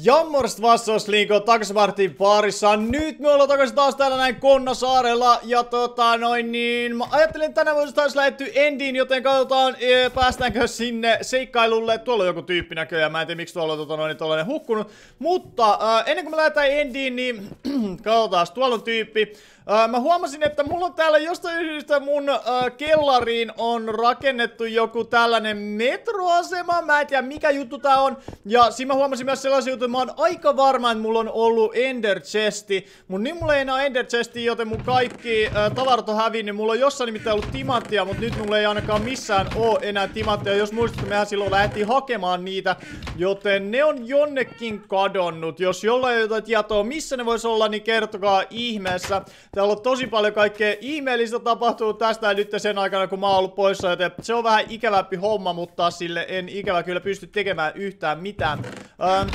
Jammorst vastausliinko takaisin parissa. Nyt me ollaan takaisin taas täällä näin Konnasaarella. Ja tota noin niin, mä ajattelin tänään voisi taas lähetty endiin, joten katsotaan ee, päästäänkö sinne seikkailulle. Tuolla on joku tyyppi näköjään, mä en tiedä miksi tuolla on tota noin tollanen hukkunut. Mutta ää, ennen kuin me lähdetään endiin, niin katsotaan, tuolla on tyyppi. Ää, mä huomasin, että mulla on täällä jostain syystä mun ää, kellariin on rakennettu joku tällainen metroasema. Mä en tiedä mikä juttu tää on. Ja siinä mä huomasin myös sellaisia juttuja, että mä oon aika varma, että mulla on ollut Ender Chesti. Mun niin mulla ei enää Ender Chesti, joten mun kaikki ää, tavarat on hävinnyt. Mulla on jossain nimittäin ollut timanttia, mutta nyt mulla ei ainakaan missään oo enää timanttia. Jos muistatte, mehän silloin lähdettiin hakemaan niitä. Joten ne on jonnekin kadonnut. Jos jollain jotain tietoa, missä ne vois olla, niin kertokaa ihmeessä. Täällä on tosi paljon kaikkea ihmeellistä tapahtuu tästä ja nyt sen aikana, kun mä oon ollut poissa, joten se on vähän ikävämpi homma, mutta sille en ikävä kyllä pysty tekemään yhtään mitään. Ähm,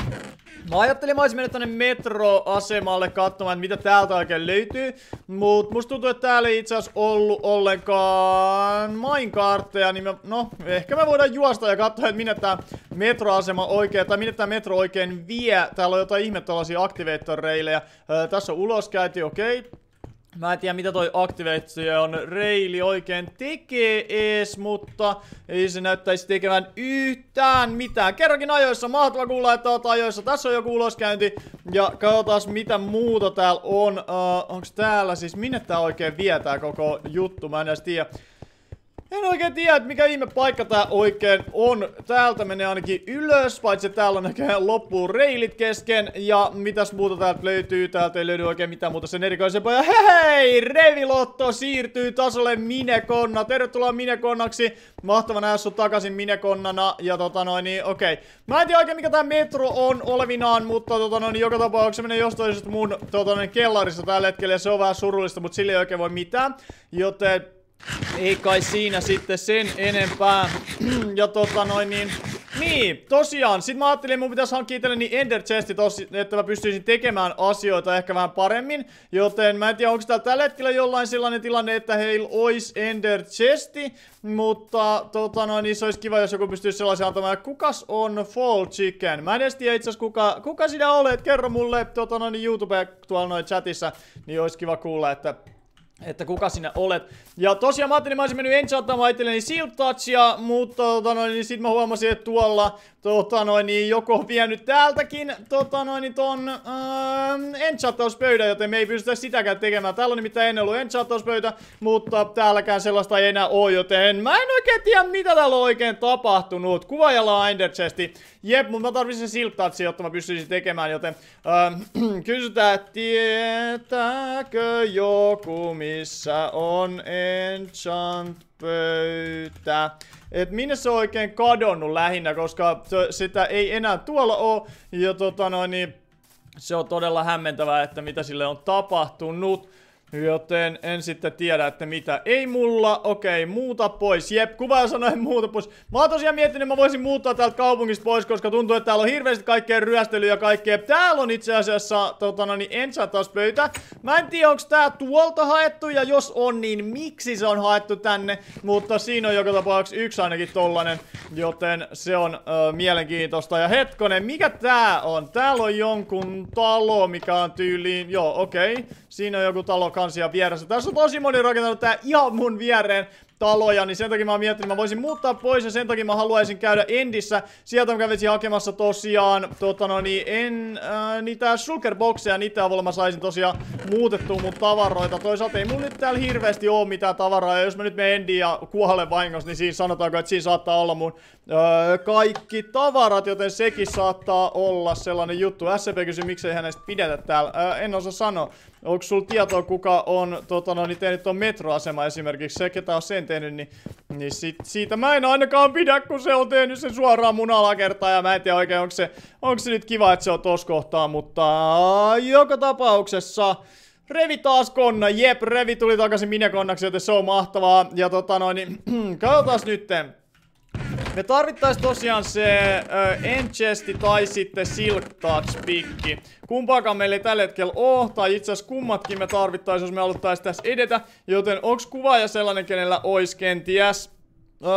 Mä ajattelin, mä olisin mennyt tänne metroasemalle katsomaan, mitä täältä oikein löytyy. Mut musta tuntuu, että täällä ei itse asiassa ollut ollenkaan minecartteja, niin no, ehkä me voidaan juosta ja katsoa, että minne tää metroasema oikein, tai minne tää metro oikein vie. Täällä on jotain ihme tällaisia activator-reilejä. Öö, tässä on uloskäynti, okei. Okay. Mä en tiedä mitä toi on reili oikein tekee ees, mutta ei se näyttäisi tekevän yhtään mitään. Kerrankin ajoissa, mahtava kuulla, että oot ajoissa. Tässä on joku uloskäynti. Ja katsotaan mitä muuta täällä on. Uh, onks täällä siis, minne tää oikein vietää koko juttu? Mä en edes tiedä. En oikein tiedä, että mikä ihme paikka tää oikein on. Täältä menee ainakin ylös, paitsi täällä näköjään loppuu reilit kesken. Ja mitäs muuta täältä löytyy? Täältä ei löydy oikein mitään muuta sen erikoisempaa. Ja hei, Revilotto siirtyy tasolle Minekonna. Tervetuloa Minekonnaksi. Mahtava nähdä sun takaisin Minekonnana. Ja tota noin, niin okei. Mä en tiedä oikein mikä tää metro on olevinaan, mutta tota noin, joka tapauksessa menee jostain mun tota noin, kellarissa tällä hetkellä. Ja se on vähän surullista, mutta sille ei oikein voi mitään. Joten ei kai siinä sitten sen enempää. ja tota noin niin... Niin, tosiaan. Sitten mä ajattelin, että mun pitäisi hankkia itselleni Ender Chesti että mä pystyisin tekemään asioita ehkä vähän paremmin. Joten mä en tiedä, onko täällä tällä hetkellä jollain sellainen tilanne, että heillä olisi Ender Chesti. Mutta tota noin, niin se olisi kiva, jos joku pystyisi sellaisen antamaan. Kukas on Fall Chicken? Mä en edes tiedä itse kuka, kuka sinä olet. Kerro mulle tota noin, YouTube tuolla noin chatissa. Niin olisi kiva kuulla, että että kuka sinä olet. Ja tosiaan mä ajattelin, mä olisin mennyt enchantamaan itselleni Shield Touchia, mutta tota noin, niin sit mä huomasin, että tuolla tota noin, niin joku on vienyt täältäkin tota noin, niin ton äh, enchantauspöydän, joten me ei pystytä sitäkään tekemään. Täällä on nimittäin ennen ollut enchantauspöytä, mutta täälläkään sellaista ei enää ole, joten mä en oikein tiedä, mitä täällä on oikein tapahtunut. Kuvaajalla on Ender Chesti. Jep, mutta mä tarvitsen Shield Touchia, jotta mä pystyisin tekemään, joten äh, kysytään, tietääkö joku, missä on enchant pöytä. Et minne se on oikein kadonnut lähinnä, koska sitä ei enää tuolla oo. Ja tota noin, niin se on todella hämmentävää, että mitä sille on tapahtunut. Joten en sitten tiedä, että mitä. Ei mulla, okei, okay, muuta pois. Jep, kuva sanoi muuta pois. Mä oon tosiaan miettinyt, että mä voisin muuttaa täältä kaupungista pois, koska tuntuu, että täällä on hirveästi kaikkea ryöstelyä ja kaikkea. Täällä on itse asiassa, tota no niin, pöytä. Mä en tiedä, onko tää tuolta haettu, ja jos on, niin miksi se on haettu tänne. Mutta siinä on joka tapauksessa yksi ainakin tollanen, joten se on ö, mielenkiintoista. Ja hetkonen, mikä tää on? Täällä on jonkun talo, mikä on tyyliin, joo, okei. Okay. Siinä on joku talo kansia vieressä. Tässä on tosi moni rakentanut tää ihan mun viereen taloja, niin sen takia mä oon miettinyt, että mä voisin muuttaa pois ja sen takia mä haluaisin käydä Endissä. Sieltä mä kävisin hakemassa tosiaan, tota no niin, en, äh, niitä shulkerboxeja, niitä avulla mä saisin tosiaan muutettua mun tavaroita. Toisaalta ei mulla nyt täällä hirveästi oo mitään tavaraa, ja jos mä nyt menen Endiin ja kuolen vahingossa, niin siinä sanotaanko, että siinä saattaa olla mun öö, kaikki tavarat, joten sekin saattaa olla sellainen juttu. SCP kysyy, miksei hänestä pidetä täällä. Öö, en osaa sanoa. Onko sulla tietoa, kuka on tota, no, niin tehnyt tuon metroasema esimerkiksi? Se, ketä on sen tehnyt, niin, niin sit, siitä mä en ainakaan pidä, kun se on tehnyt sen suoraan mun alakertaan. Ja mä en tiedä oikein, onko se, onko se nyt kiva, että se on tos kohtaa, mutta joka tapauksessa... Revi taas konna, jep, Revi tuli takaisin Minekonnaksi, joten se on mahtavaa. Ja tota noin, niin, katsotaan nytten. Me tarvittais tosiaan se uh, Enchesti tai sitten Silk Touch pikki. Kumpaakaan meillä ei tällä hetkellä oo, tai itse asiassa kummatkin me tarvittais, jos me haluttais tässä edetä. Joten onks kuvaaja sellainen, kenellä ois kenties öö,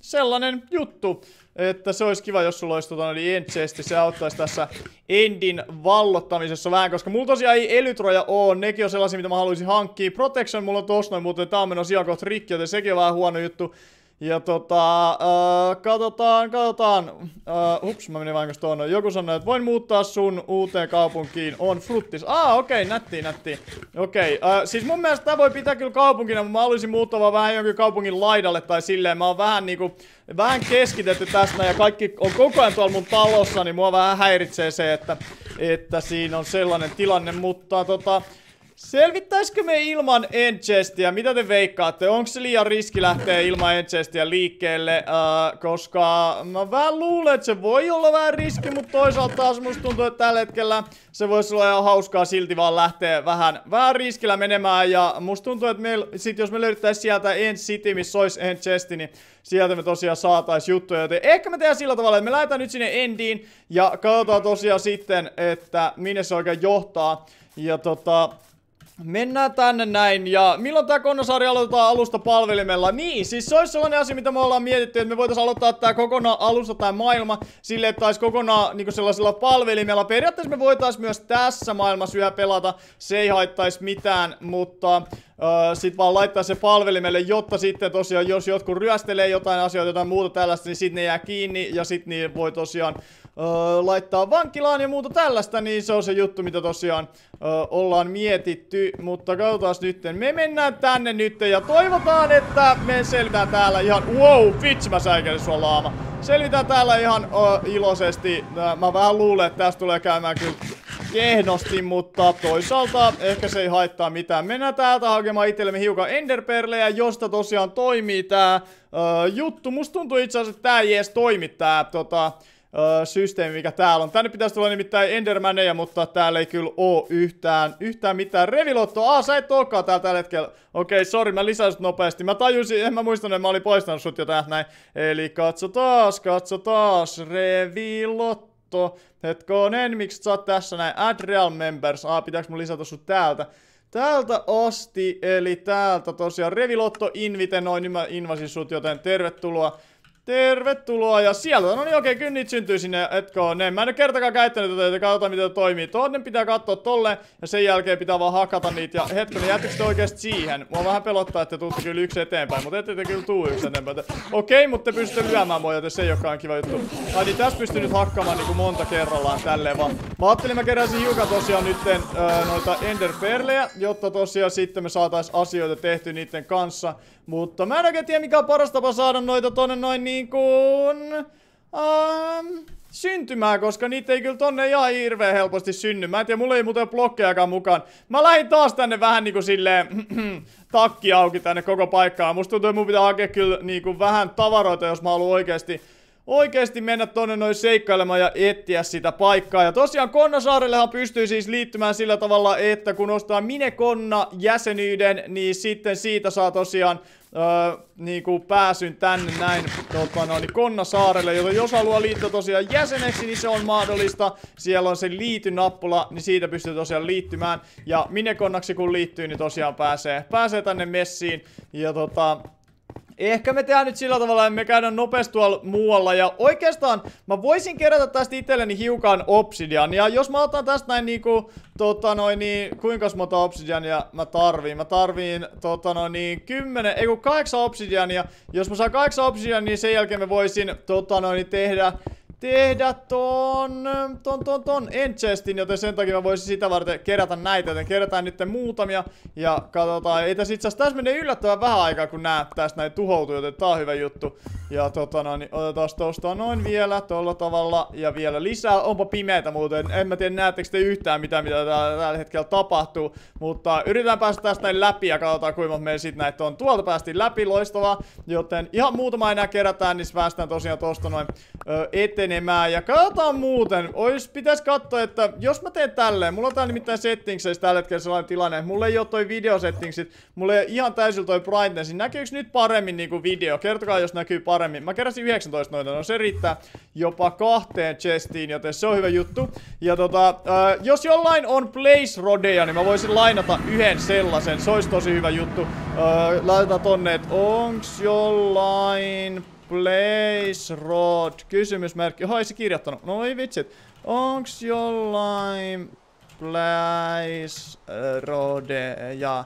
sellainen juttu, että se olisi kiva, jos sulla olisi tota, Enchesti, se auttaisi tässä Endin vallottamisessa vähän, koska mulla tosiaan ei elytroja oo, nekin on sellaisia, mitä mä haluaisin hankkia. Protection mulla on tossa noin, mutta tää on menossa ihan kohta rikki, joten sekin on vähän huono juttu. Ja tota, äh, katsotaan, katsotaan. Äh, hups, mä menin vahingossa tuonne. Joku sanoi, että voin muuttaa sun uuteen kaupunkiin. On fruttis. Ah, okei, okay, nätti, nätti. Okei, okay, äh, siis mun mielestä tää voi pitää kyllä kaupunkina, mutta mä haluaisin muuttaa vaan vähän jonkin kaupungin laidalle tai silleen. Mä oon vähän niinku, vähän keskitetty tästä ja kaikki on koko ajan tuolla mun talossa, niin mua vähän häiritsee se, että, että siinä on sellainen tilanne, mutta tota... Selvittäisikö me ilman Enchestia? Mitä te veikkaatte? Onko se liian riski lähteä ilman Enchestia liikkeelle? Uh, koska mä vähän luulen, että se voi olla vähän riski, mutta toisaalta taas musta tuntuu, että tällä hetkellä se voisi olla ihan hauskaa silti vaan lähteä vähän, vähän riskillä menemään. Ja musta tuntuu, että meil, sit jos me löydettäisiin sieltä End City, missä olisi Enchesti, niin sieltä me tosiaan saatais juttuja. Joten ehkä me tehdään sillä tavalla, että me lähdetään nyt sinne Endiin ja katsotaan tosiaan sitten, että minne se oikein johtaa. Ja tota, Mennään tänne näin, ja milloin tää Konnosaari aloitetaan alusta palvelimella? Niin, siis se olisi sellainen asia, mitä me ollaan mietitty, että me voitaisiin aloittaa tää kokonaan alusta tai maailma sille, että taisi kokonaan niinku sellaisella palvelimella. Periaatteessa me voitaisiin myös tässä maailmassa yhä pelata, se ei haittaisi mitään, mutta Öö, sit vaan laittaa se palvelimelle, jotta sitten tosiaan, jos jotkut ryöstelee jotain asioita, jotain muuta tällaista, niin sitten ne jää kiinni ja sitten niin voi tosiaan öö, laittaa vankilaan ja muuta tällaista, niin se on se juttu, mitä tosiaan öö, ollaan mietitty. Mutta katsotaan nyt, me mennään tänne nyt ja toivotaan, että me selvitään täällä ihan, wow, vitsi mä säikäsin sua laama. Selvitään täällä ihan öö, iloisesti, mä vähän luulen, että tästä tulee käymään kyllä kehnosti, mutta toisaalta ehkä se ei haittaa mitään. Mennään täältä hakemaan itsellemme hiukan enderperlejä, josta tosiaan toimii tää ö, juttu. Musta tuntuu itse asiassa, että tää ei edes toimi tää tota, ö, systeemi, mikä täällä on. Tänne pitäisi tulla nimittäin endermaneja, mutta täällä ei kyllä oo yhtään, yhtään mitään. Revilotto, ah sä et olekaan täällä tällä hetkellä. Okei, okay, sori, mä lisäsin nopeasti. Mä tajusin, en mä muistanut, että mä olin poistanut sut jo täältä näin. Eli katso taas, katso taas, Revilotto. Hetkonen, miksi sä oot tässä näin? Add real members. Ah, pitääkö mun lisätä sut täältä? Täältä asti, eli täältä tosiaan Revilotto Invite, noin niin mä invasin sut, joten tervetuloa. Tervetuloa ja sieltä, no niin okei, kyllä niitä syntyy sinne, etkö ne. Mä en ole kertakaan käyttänyt tätä, että katsotaan miten toimii. Tonne pitää katsoa tolle ja sen jälkeen pitää vaan hakata niitä. Ja hetkonen, jättikö te oikeasti siihen? Mua vähän pelottaa, että te tuutte kyllä yksi eteenpäin, mutta ette te kyllä tuu yksi eteenpäin. Okei, mutta te pystytte lyömään mua, joten se ei olekaan kiva juttu. Ai niin, tässä pystyy nyt hakkaamaan niinku monta kerrallaan tälleen vaan. Mä ajattelin, mä keräsin hiukan tosiaan nytten öö, noita enderperlejä, jotta tosiaan sitten me saatais asioita tehty niiden kanssa. Mutta mä en oikein tiedä mikä on paras tapa saada noita tonne noin niin kuin... Um, syntymään, koska niitä ei kyllä tonne ihan hirveän helposti synny. Mä en tiedä, mulla ei muuten blokkejakaan mukaan. Mä lähdin taas tänne vähän niinku silleen takki auki tänne koko paikkaan. Musta tuntuu, että mun pitää hakea kyllä niinku vähän tavaroita, jos mä haluan oikeesti oikeesti mennä tonne noin seikkailemaan ja etsiä sitä paikkaa. Ja tosiaan Konnasaarellehan pystyy siis liittymään sillä tavalla, että kun ostaa Minekonna jäsenyyden, niin sitten siitä saa tosiaan öö, niinku pääsyn tänne näin tota, no, niin Konnasaarelle, joten jos haluaa liittyä tosiaan jäseneksi, niin se on mahdollista. Siellä on se liity-nappula, niin siitä pystyy tosiaan liittymään. Ja Minekonnaksi kun liittyy, niin tosiaan pääsee, pääsee tänne messiin. Ja tota, Ehkä me tehdään nyt sillä tavalla, että me käydään nopeasti tuolla muualla. Ja oikeastaan mä voisin kerätä tästä itselleni hiukan obsidiania. Jos mä otan tästä näin niinku, tota noin niin, kuinka monta obsidiania mä tarviin? Mä tarviin, tota noin niin, kymmenen, ei kun kahdeksan obsidiania. Jos mä saan kahdeksan obsidiania, niin sen jälkeen mä voisin, tota noin tehdä tehdä ton, ton, ton, ton enchestin, joten sen takia mä voisin sitä varten kerätä näitä, joten kerätään nyt muutamia ja katsotaan. Ei tässä itse asiassa tässä menee yllättävän vähän aikaa, kun nää tästä näin tuhoutuu, joten tää on hyvä juttu. Ja tota no, niin otetaan tosta noin vielä tolla tavalla ja vielä lisää. Onpa pimeätä muuten, en mä tiedä näettekö te yhtään mitä, mitä täällä, tällä hetkellä tapahtuu, mutta yritetään päästä tästä näin läpi ja katsotaan kuinka me sitten näitä on. Tuolta päästiin läpi, loistavaa, joten ihan muutama enää kerätään, niin päästään tosiaan tosta noin ö, etenee menemään ja katsotaan muuten. Ois, pitäis katsoa, että jos mä teen tälleen, mulla on täällä nimittäin settingseissa tällä hetkellä sellainen tilanne, että mulla ei oo toi videosettingsit, mulla ei ihan täysin toi brightness. Näkyykö nyt paremmin niinku video? Kertokaa jos näkyy paremmin. Mä keräsin 19 noita, no se riittää jopa kahteen chestiin, joten se on hyvä juttu. Ja tota, äh, jos jollain on Place Rodea, niin mä voisin lainata yhden sellaisen. Se olisi tosi hyvä juttu. Äh, laitetaan tonne, että onks jollain Place Rod? Kysymysmerkki. Oho, ei se kirjoittanut. No ei vitsit. Onks jollain Place Rode ja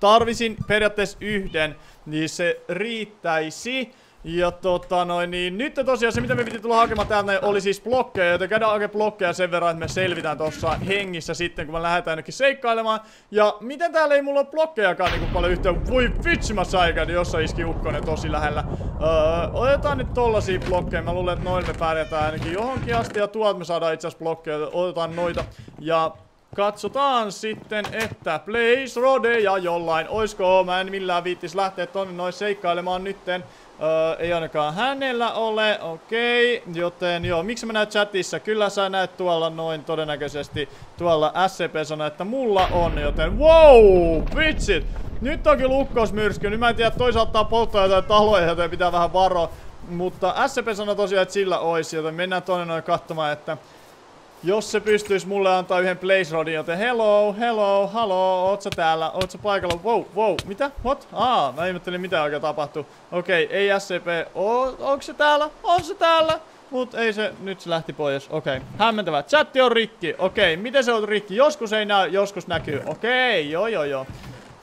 tarvisin periaatteessa yhden, niin se riittäisi. Ja tota noin, niin nyt tosiaan se mitä me piti tulla hakemaan täältä oli siis blokkeja, joten käydään hakemaan blokkeja sen verran, että me selvitään tossa hengissä sitten, kun me lähdetään ainakin seikkailemaan. Ja miten täällä ei mulla ole blokkejakaan niinku paljon yhteen, voi vitsi mä säikän, jossa iski ukkonen tosi lähellä. Öö, otetaan nyt tollasia blokkeja, mä luulen, että noin me pärjätään ainakin johonkin asti, ja tuolta me saadaan itse blokkeja, otetaan noita. Ja Katsotaan sitten, että Blaze Rode ja jollain, oisko mä en millään viittis lähteä tonne noin seikkailemaan nytten. Öö, ei ainakaan hänellä ole, okei, okay. joten joo, miksi mä näet chatissa? Kyllä sä näet tuolla noin todennäköisesti, tuolla SCP sanoo, että mulla on, joten wow, vitsit! Nyt on kyllä ukkosmyrsky, nyt mä en tiedä, toisaalta polttaa jotain taloja, joten pitää vähän varoa. Mutta SCP sanoi tosiaan, että sillä olisi, joten mennään tonne noin katsomaan, että jos se pystyisi mulle antaa yhden place rodin, joten hello, hello, hallo, oot sä täällä, oot sä paikalla, wow, wow, mitä, what, aa, mä ihmettelin mitä oikein tapahtuu, okei, okay, ei SCP, o, onko se täällä, on se täällä, mut ei se, nyt se lähti pois, okei, okay. hämmentävä, chatti on rikki, okei, okay. miten se on rikki, joskus ei näy, joskus näkyy, okei, okay. joo joo joo,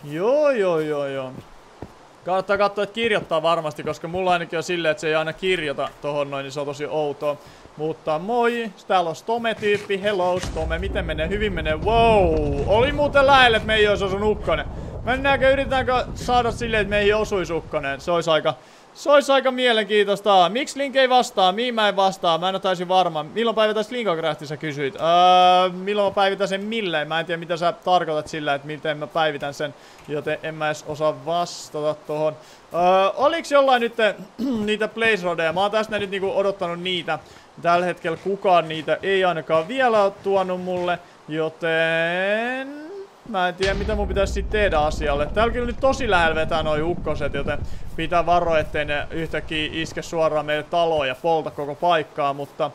joo joo joo joo. Kannattaa katsoa, että kirjoittaa varmasti, koska mulla ainakin on silleen, että se ei aina kirjoita tohon noin, niin se on tosi outoa. Mutta moi, täällä on Stome-tyyppi, hello Stome, miten menee? Hyvin menee, wow! Oli muuten lähellä, että me ei olisi osunut ukkonen. Mennäänkö, yritetäänkö saada silleen, että me ei osuisi ukkonen? Se olisi aika, se olisi aika mielenkiintoista. Miksi Link ei vastaa? Mihin mä en vastaa? Mä en ole täysin varma. Milloin päivitäis Linkocraft sä kysyit? Öö, milloin mä päivitän sen milleen? Mä en tiedä mitä sä tarkoitat sillä, että miten mä päivitän sen. Joten en mä edes osaa vastata tohon. Öö, oliks jollain nyt niitä place rodeja? Mä oon tästä nyt niinku odottanut niitä. Tällä hetkellä kukaan niitä ei ainakaan vielä ole tuonut mulle, joten... Mä en tiedä mitä mun pitäisi sitten tehdä asialle. Täällä kyllä nyt tosi lähellä vetää noi ukkoset, joten pitää varoa, ettei ne yhtäkkiä iske suoraan meille taloon ja polta koko paikkaa, mutta...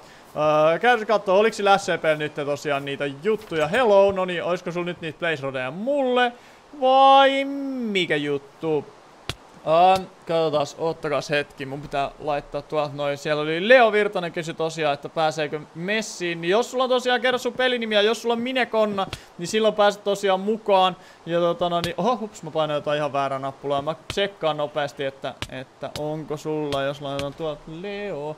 Öö, käydä katsoa, oliko sillä SCP nyt tosiaan niitä juttuja. Hello, no niin, olisiko sulla nyt niitä place mulle? Vai mikä juttu? Um, katsotaan, ottakas hetki, mun pitää laittaa tuolta noin. Siellä oli Leo Virtanen kysy tosiaan, että pääseekö messiin. Niin jos sulla on tosiaan kerro sun pelinimiä, jos sulla on Minekonna, niin silloin pääset tosiaan mukaan. Ja tota no niin, oho, hups, mä painan jotain ihan väärää nappulaa. Mä tsekkaan nopeasti, että, että onko sulla, jos laitetaan tuolta Leo.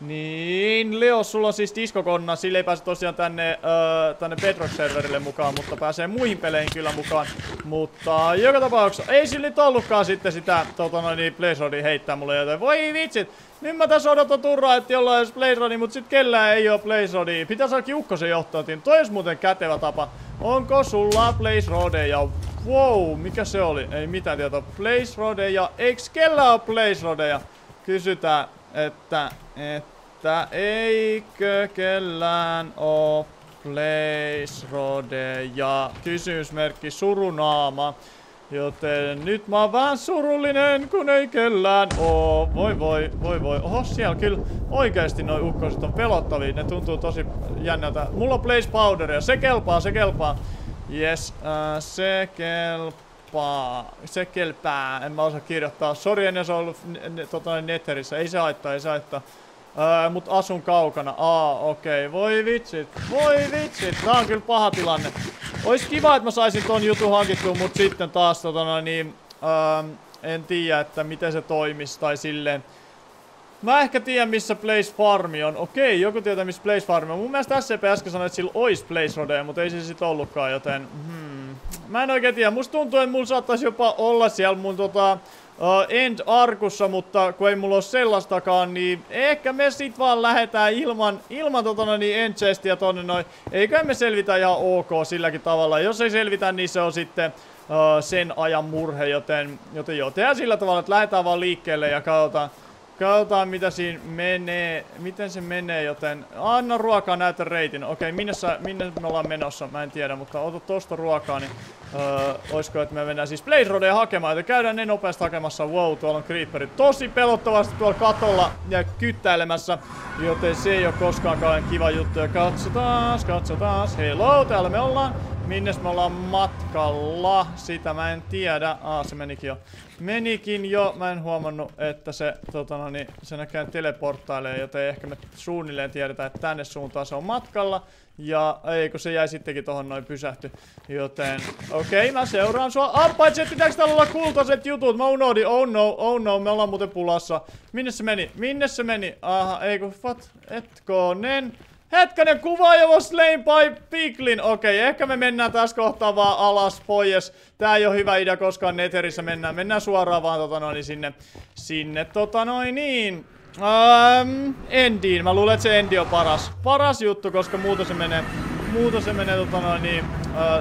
Niin, Leo, sulla on siis diskokonna, sille ei pääse tosiaan tänne, öö, tänne Bedrock-serverille mukaan, mutta pääsee muihin peleihin kyllä mukaan. Mutta joka tapauksessa, ei sillä nyt ollutkaan sitten sitä tota noin, niin Blaze heittää mulle jotain. Voi vitsit, nyt mä tässä odotan turraa, että jollain olisi Blaze mutta sit kellään ei oo Blaze Rodia. Pitäis olla Ukkosen johtotin, toi olisi muuten kätevä tapa. Onko sulla Blaze ja Wow, mikä se oli? Ei mitään tietoa. Blaze ja eiks kellään oo Blaze Kysytään että, että eikö kellään oo Place Rode ja kysymysmerkki surunaama. Joten nyt mä oon vähän surullinen, kun ei kellään oo. Voi voi, voi voi. Oho, siellä kyllä oikeesti noi ukkoset on pelottavia. Ne tuntuu tosi jännältä. Mulla on Place Powderia. Se kelpaa, se kelpaa. Yes, äh, se kelpaa. Se kelpää. En mä osaa kirjoittaa. Sori, en se ollut tota, Netherissä. Ei se haittaa, ei se haittaa. Öö, mut asun kaukana. Aa, okei. Okay. Voi vitsit. Voi vitsit. Tää on kyllä paha tilanne. Ois kiva, että mä saisin ton jutun hankittua, mut sitten taas tota niin... Öö, en tiedä, että miten se toimisi tai silleen. Mä ehkä tiedän missä Place Farmi on. Okei, joku tietää missä Place Farmi on. Mun mielestä SCP äsken sanoi, että sillä ois Place Rodeja, mutta ei se sit ollutkaan, joten... Hmm. Mä en oikein tiedä. Musta tuntuu, että mulla saattaisi jopa olla siellä mun tota... Uh, End-arkussa, mutta kun ei mulla ole sellaistakaan, niin ehkä me sit vaan lähetään ilman, ilman noin niin end chestia tonne noin. Eikä me selvitä ihan ok silläkin tavalla. Jos ei selvitä, niin se on sitten uh, sen ajan murhe, joten, joten joo, tehdään sillä tavalla, että lähdetään vaan liikkeelle ja katsotaan, Katsotaan mitä siinä menee, miten se menee, joten anna ruokaa näytä reitin. Okei, minne, minne me ollaan menossa, mä en tiedä, mutta ota tosta ruokaa, niin öö, oisko, että me mennään siis Blaze Roadea hakemaan, joten käydään ne nopeasti hakemassa. Wow, tuolla on creeperit tosi pelottavasti tuolla katolla ja kyttäilemässä, joten se ei ole koskaan kauan kiva juttu. Ja katsotaan, katsotaan, hello, täällä me ollaan. Minnes me ollaan matkalla? Sitä mä en tiedä. Aa, se menikin jo. Menikin jo. Mä en huomannut, että se, tota no, niin, se näkään teleporttailee, joten ehkä me suunnilleen tiedetään, että tänne suuntaan se on matkalla. Ja ei, kun se jäi sittenkin tohon noin pysähty. Joten, okei, okay, mä seuraan sua. Ah, paitsi, että pitääkö täällä olla kultaiset jutut? Mä unohdin. Oh no, oh no, me ollaan muuten pulassa. Minne se meni? Minne se meni? Aha, ei kun, what? Etkonen. Hetkänen kuvaaja Slain by Piglin. Okei, ehkä me mennään tässä kohtaa vaan alas pois. Tää ei ole hyvä idea koskaan Netherissä mennään. Mennään suoraan vaan tota noin sinne. Sinne tota noin niin. Um, Endiin. Mä luulen, että se Endi on paras. Paras juttu, koska muuten se menee, muuten se menee tota noin niin,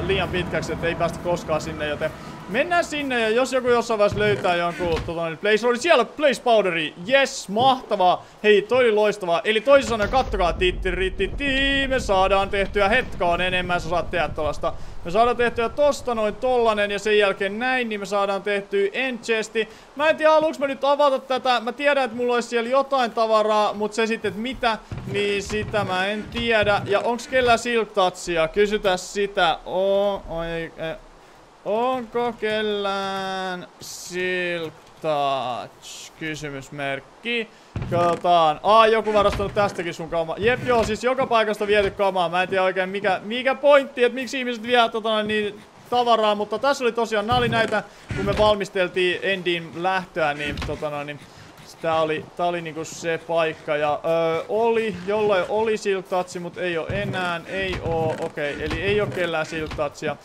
liian pitkäksi, että ei päästä koskaan sinne, joten Mennään sinne ja jos joku jossain vaiheessa löytää jonkun tota, place oli siellä place powderi. Yes, mahtavaa. Hei, toi oli loistavaa. Eli toisin sanoen, kattokaa, tittirittiti, me saadaan tehtyä hetkaan enemmän, sä saat tehdä tollasta. Me saadaan tehtyä tosta noin tollanen ja sen jälkeen näin, niin me saadaan tehtyä enchesti. Mä en tiedä, haluuks mä nyt avata tätä. Mä tiedän, että mulla olisi siellä jotain tavaraa, mutta se sitten, että mitä, niin sitä mä en tiedä. Ja onks kellä silk touchia? Kysytään sitä. Oh, oi, eh, Onko kellään Silk Touch? Kysymysmerkki. Katsotaan. Aa, joku varastanut tästäkin sun kamaa. Jep, joo, siis joka paikasta viety kamaa. Mä en tiedä oikein mikä, mikä pointti, että miksi ihmiset vie tota, niin, tavaraa, mutta tässä oli tosiaan, nää oli näitä, kun me valmisteltiin Endin lähtöä, niin tota no, niin Tää oli, tää oli niinku se paikka ja öö, oli, jollain oli Silk Touch, mutta ei oo enää, ei oo, okei, okay, eli ei oo kellään Silk Touchia.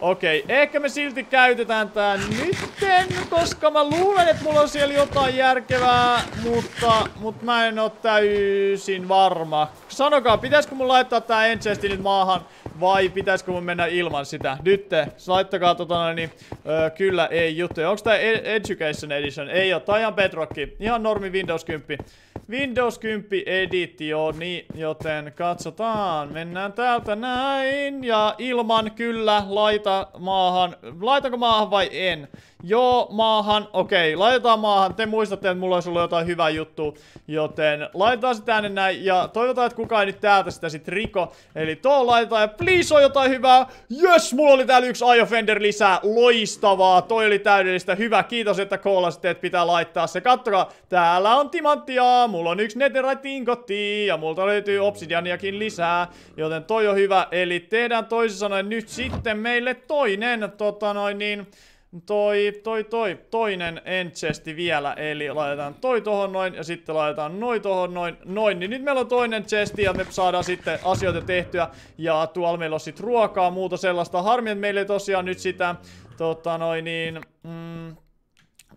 Okei, ehkä me silti käytetään tää nytten, koska mä luulen, että mulla on siellä jotain järkevää, mutta, mutta mä en oo täysin varma. Sanokaa, pitäisikö mun laittaa tää Enchesti nyt maahan vai pitäisikö mun mennä ilman sitä? Nyt laittakaa tota niin, öö, kyllä ei juttuja. Onks tää Education Edition? Ei oo, tää ihan Bedrock. Ihan normi Windows 10. Windows 10 editioni, joten katsotaan. Mennään täältä näin. Ja ilman kyllä laita maahan. Laitanko maahan vai en? Joo, maahan. Okei, laitetaan maahan. Te muistatte, että mulla olisi ollut jotain hyvää juttu. Joten laitetaan se tänne näin. Ja toivotaan, että kukaan ei nyt täältä sitä sit riko. Eli tuo laitetaan. Ja please on jotain hyvää. Yes, mulla oli täällä yksi Eye Offender lisää. Loistavaa. Toi oli täydellistä. Hyvä. Kiitos, että koolasitte, että pitää laittaa se. Kattokaa. Täällä on timanttia. Mulla on yksi netherite ingotti. Ja multa löytyy obsidianiakin lisää. Joten toi on hyvä. Eli tehdään toisin sanoen nyt sitten meille toinen. Tota noin niin toi, toi, toi, toinen enchesti vielä, eli laitetaan toi tohon noin, ja sitten laitetaan noi tohon noin, noin, niin nyt meillä on toinen chesti, ja me saadaan sitten asioita tehtyä, ja tuolla meillä on sitten ruokaa, muuta sellaista, harmi, että meillä ei tosiaan nyt sitä, tota noin niin, mm,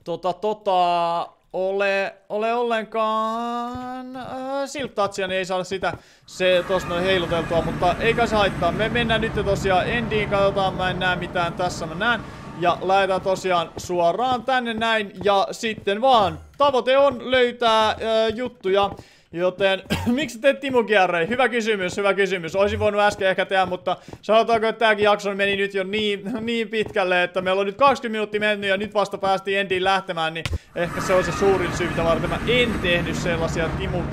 tota, tota, ole, ole ollenkaan äh, silttatsia, niin ei saa sitä se tossa noin heiluteltua, mutta eikä se haittaa. Me mennään nyt tosiaan endiin, katsotaan, mä en näe mitään tässä, mä näen. Ja lähdetään tosiaan suoraan tänne näin. Ja sitten vaan tavoite on löytää äh, juttuja. Joten, miksi teet Timo Kierrei? Hyvä kysymys, hyvä kysymys. Olisin voinut äsken ehkä tehdä, mutta sanotaanko, että tämäkin jakso meni nyt jo niin, niin pitkälle, että meillä on nyt 20 minuuttia mennyt ja nyt vasta päästiin Endiin lähtemään, niin ehkä se on se suurin syy, mitä varten mä en tehnyt sellaisia Timo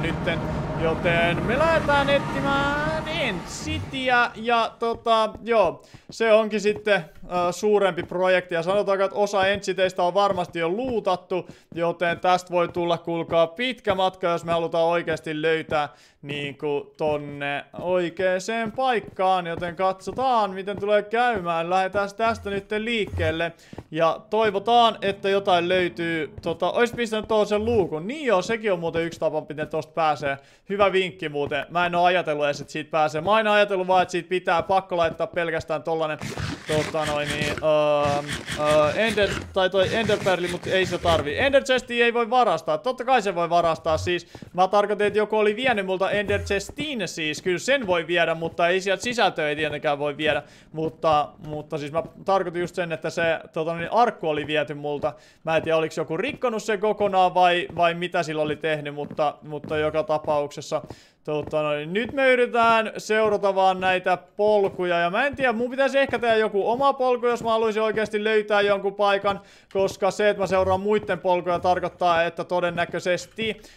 nytten. Joten me lähdetään etsimään Encityä ja tota, joo, se onkin sitten uh, suurempi projekti ja sanotaanko, että osa Enciteistä on varmasti jo luutattu, joten tästä voi tulla kuulkaa pitkä matka, jos me halutaan oikeasti löytää niin kuin tonne oikeeseen paikkaan, joten katsotaan miten tulee käymään. Lähdetään tästä nyt liikkeelle ja toivotaan, että jotain löytyy. Tota, oisit pistänyt tuohon sen luukun. Niin joo, sekin on muuten yksi tapa, miten tosta pääsee. Hyvä vinkki muuten. Mä en oo ajatellut edes, että siitä pääsee. Mä oon ajatellut vaan, että siitä pitää pakko laittaa pelkästään tollanen, tota noin niin, uh, uh, Ender, tai toi Enderperli, mutta ei se tarvi. Ender Chesti ei voi varastaa. Totta kai se voi varastaa siis. Mä tarkoitin, että joku oli vienyt multa Ender Chestin siis. Kyllä sen voi viedä, mutta ei sieltä sisältöä ei tietenkään voi viedä. Mutta, mutta siis mä tarkoitin just sen, että se tota niin, arkku oli viety multa. Mä en tiedä, oliko joku rikkonut sen kokonaan vai, vai mitä sillä oli tehnyt, mutta, mutta joka tapauksessa Tota, no, niin nyt me yritetään seurata vaan näitä polkuja. Ja mä en tiedä, mun pitäisi ehkä tehdä joku oma polku, jos mä haluaisin oikeasti löytää jonkun paikan. Koska se, että mä seuraan muiden polkuja, tarkoittaa, että todennäköisesti äh,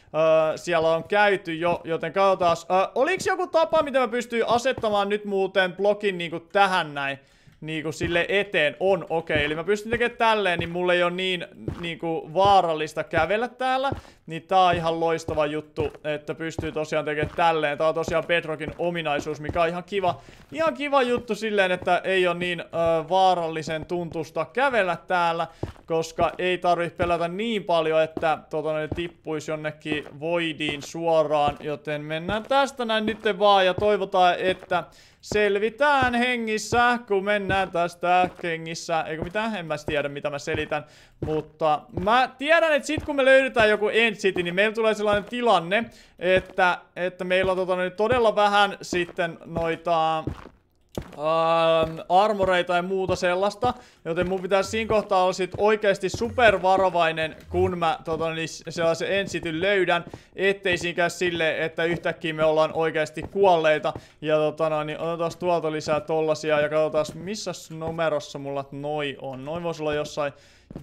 siellä on käyty jo. Joten katsotaan. Äh, oliko joku tapa, mitä mä pystyin asettamaan nyt muuten blogin niinku tähän näin? Niinku sille eteen on okei. Okay. Eli mä pystyn tekemään tälleen, niin mulle ei ole niin niinku vaarallista kävellä täällä. Niin tää on ihan loistava juttu, että pystyy tosiaan tekemään tälleen. Tää on tosiaan Bedrockin ominaisuus, mikä on ihan kiva, ihan kiva juttu silleen, että ei ole niin ö, vaarallisen tuntusta kävellä täällä. Koska ei tarvitse pelätä niin paljon, että tota, ne tippuisi jonnekin voidiin suoraan. Joten mennään tästä näin nyt vaan ja toivotaan, että selvitään hengissä, kun mennään tästä hengissä. Eikö mitään, en mä tiedä mitä mä selitän. Mutta mä tiedän, että sit kun me löydetään joku End niin meillä tulee sellainen tilanne, että, että meillä on tota, todella vähän sitten noita ähm, armoreita ja muuta sellaista, joten mun pitäisi siinä kohtaa olla sit oikeasti supervarovainen, kun mä tota, niin sellaisen ensityn löydän, ettei siinä käy silleen, että yhtäkkiä me ollaan oikeasti kuolleita. Ja tota, no, niin otetaan tuolta lisää tollasia ja katsotaan, missä numerossa mulla noi on. Noin voisi olla jossain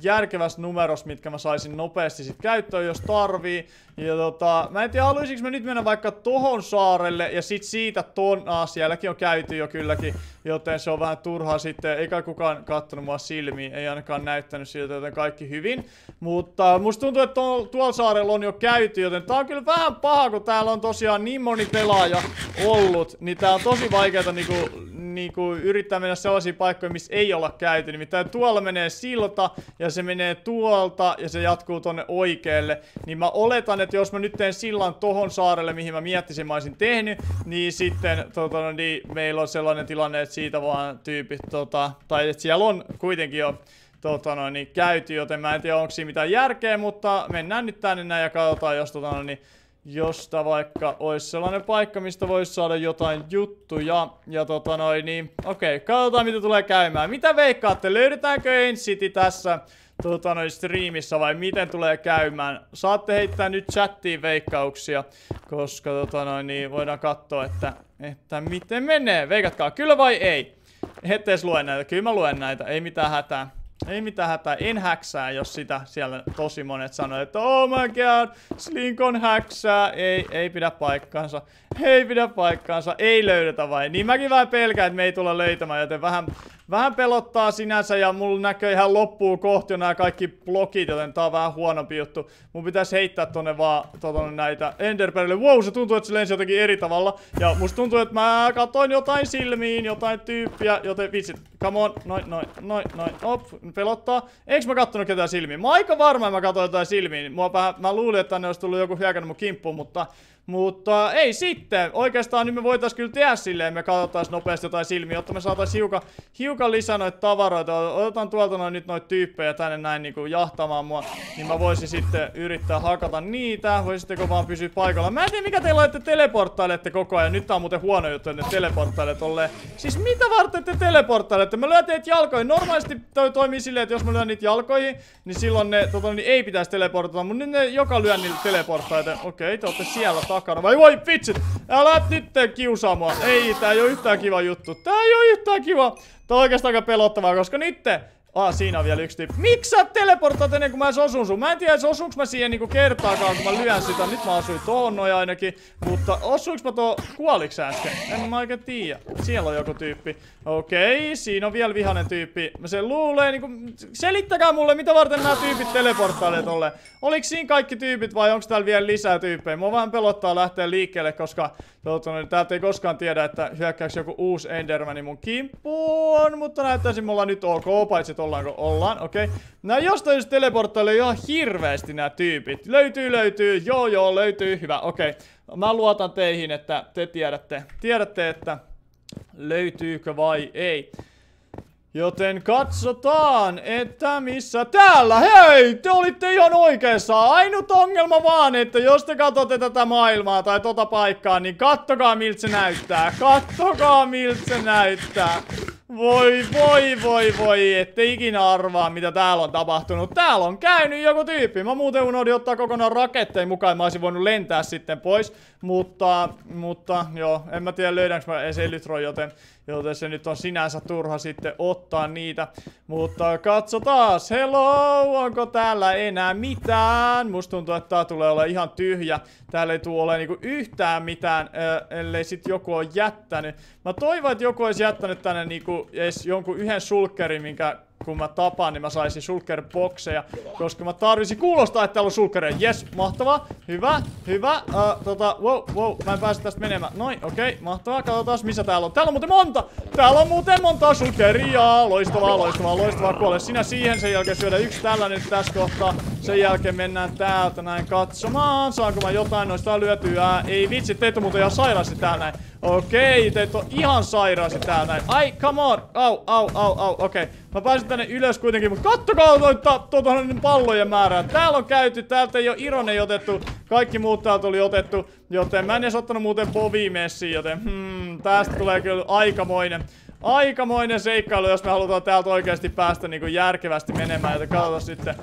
järkevässä numerossa, mitkä mä saisin nopeasti sit käyttöön, jos tarvii. Ja tota, mä en tiedä, haluaisinko mä nyt mennä vaikka tohon saarelle ja sit siitä ton, ah, sielläkin on käyty jo kylläkin, joten se on vähän turhaa sitten, eikä kukaan kattonut mua silmiin, ei ainakaan näyttänyt siltä, joten kaikki hyvin. Mutta musta tuntuu, että tuolla saarella on jo käyty, joten tää on kyllä vähän paha, kun täällä on tosiaan niin moni pelaaja ollut, niin tää on tosi vaikeeta niinku niinku yrittää mennä sellaisiin paikkoihin, missä ei olla käyty. Nimittäin tuolla menee silta ja se menee tuolta ja se jatkuu tonne oikealle. Niin mä oletan, että jos mä nyt teen sillan tohon saarelle, mihin mä miettisin mä olisin tehnyt, niin sitten tota, no niin, meillä on sellainen tilanne, että siitä vaan tyypit, tota, tai että siellä on kuitenkin jo tota no, niin käyty, joten mä en tiedä onko siinä mitään järkeä, mutta mennään nyt tänne näin ja katsotaan, jos tota no, niin josta vaikka olisi sellainen paikka, mistä voisi saada jotain juttuja. Ja tota noin, niin okei, okay, katsotaan mitä tulee käymään. Mitä veikkaatte, löydetäänkö City tässä tota noin striimissä vai miten tulee käymään? Saatte heittää nyt chattiin veikkauksia, koska tota noin, niin voidaan katsoa, että, että miten menee. Veikatkaa, kyllä vai ei? Ette edes lue näitä, kyllä mä luen näitä, ei mitään hätää. Ei mitään hätää, en häksää, jos sitä siellä tosi monet sanoo, että oh my god, Slinkon häksää. Ei, ei pidä paikkaansa. Ei pidä paikkaansa, ei löydetä vai. Niin mäkin vähän pelkään, että me ei tulla löytämään, joten vähän, vähän pelottaa sinänsä ja mulla näköy ihan loppuu kohti nämä kaikki blokit, joten tää on vähän huonompi juttu. Mun pitäisi heittää tonne vaan tota, näitä enderperille. Wow, se tuntuu, että se lensi jotenkin eri tavalla. Ja musta tuntuu, että mä katoin jotain silmiin, jotain tyyppiä, joten vitsit, come on, noin, noin, noin, noin, op, pelottaa. Eiks mä kattonut ketään silmiin? Mä aika varma, että mä katsoin jotain silmiin. Mua vähän, mä luulin, että tänne olisi tullut joku hyökännyt mun kimppuun, mutta mutta ei sitten. Oikeastaan nyt me voitais kyllä tehdä silleen, me katsotais nopeasti jotain silmiä, jotta me saatais hiukan, hiukan lisää noita tavaroita. Otetaan tuolta noin nyt noita tyyppejä tänne näin niinku jahtamaan mua, niin mä voisin sitten yrittää hakata niitä. Voisitteko vaan pysyä paikalla? Mä en tiedä mikä teillä että teleporttailette koko ajan. Nyt tää on muuten huono juttu, että teleporttailet tolleen. Siis mitä varten te teleporttailette? Mä lyön teet jalkoihin. Normaalisti toi toimii silleen, että jos mä lyön niitä jalkoihin, niin silloin ne tota, niin ei pitäisi teleportata. Mutta nyt ne joka lyön niille teleporttailette. Okei, okay, te ootte siellä. Vai voi vitsit! Älä nyt kiusaa mua. Ei, tää ei oo yhtään kiva juttu. Tää ei oo yhtään kiva. Tää on oikeastaan aika pelottavaa, koska nyt Ah, siinä on vielä yksi tyyppi. Miksi sä teleportaat ennen kuin mä edes osun sun? Mä en tiedä, osuuks mä siihen niinku kertaakaan, kun mä lyön sitä. Nyt mä asuin tohon noin ainakin. Mutta osuiks mä tuo... Kuoliks äsken? En mä oikein tiedä. Siellä on joku tyyppi. Okei, siinä on vielä vihanen tyyppi. Mä sen luulee niinku... Selittäkää mulle, mitä varten nämä tyypit teleporttailee tolleen. Oliks siinä kaikki tyypit vai onks täällä vielä lisää tyyppejä? Mua vähän pelottaa lähteä liikkeelle, koska Tota, niin täältä ei koskaan tiedä, että hyökkääkö joku uusi Endermani mun kimppuun, mutta näyttäisi mulla nyt ok, paitsi että ollaanko ollaan, okei. Okay. Nää jostain just teleporttailee ihan hirveästi nämä tyypit. Löytyy, löytyy, joo joo, löytyy, hyvä, okei. Okay. Mä luotan teihin, että te tiedätte, tiedätte, että löytyykö vai ei. Joten katsotaan, että missä täällä. Hei, te olitte ihan oikeassa. Ainut ongelma vaan, että jos te katsotte tätä maailmaa tai tota paikkaa, niin kattokaa miltä se näyttää. Kattokaa miltä se näyttää. Voi, voi, voi, voi, ette ikinä arvaa, mitä täällä on tapahtunut. Täällä on käynyt joku tyyppi. Mä muuten unohdin ottaa kokonaan rakettein mukaan, mä olisin voinut lentää sitten pois. Mutta, mutta, joo, en mä tiedä löydänkö mä edes joten, joten se nyt on sinänsä turha sitten ottaa niitä. Mutta katsotaan, hello, onko täällä enää mitään? Musta tuntuu, että tää tulee olla ihan tyhjä. Täällä ei tule ole niinku yhtään mitään, ellei sit joku on jättänyt. Mä toivon, että joku olisi jättänyt tänne niinku edes jonkun yhden sulkerin, minkä kun mä tapaan, niin mä saisin shulker bokseja, koska mä tarvisin kuulostaa, että täällä on shulkereja. Yes, mahtavaa. Hyvä, hyvä. Uh, tota, wow, wow, mä en pääse tästä menemään. Noin, okei, okay, mahtavaa. Katsotaan, missä täällä on. Täällä on muuten monta. Täällä on muuten monta shulkeria. Loistavaa, loistavaa, loistavaa. Kuole sinä siihen. Sen jälkeen syödä yksi tällä nyt tässä kohtaa. Sen jälkeen mennään täältä näin katsomaan. Saanko mä jotain noista lyötyä? Ei vitsi, teitä muuten ihan sairaasti täällä näin. Okei, teet on ihan sairaasti täällä näin. Ai, come on. Au, au, au, au. Okei. Okay. Mä pääsin tänne ylös kuitenkin, mutta kattokaa noita tuota, pallojen määrää. Täällä on käyty, täältä ei ole Ironen otettu. Kaikki muut täältä oli otettu, joten mä en edes ottanut muuten Bovi messiin, joten hmm, tästä tulee kyllä aikamoinen aikamoinen seikkailu, jos me halutaan täältä oikeasti päästä niinku järkevästi menemään. Joten katsotaan sitten.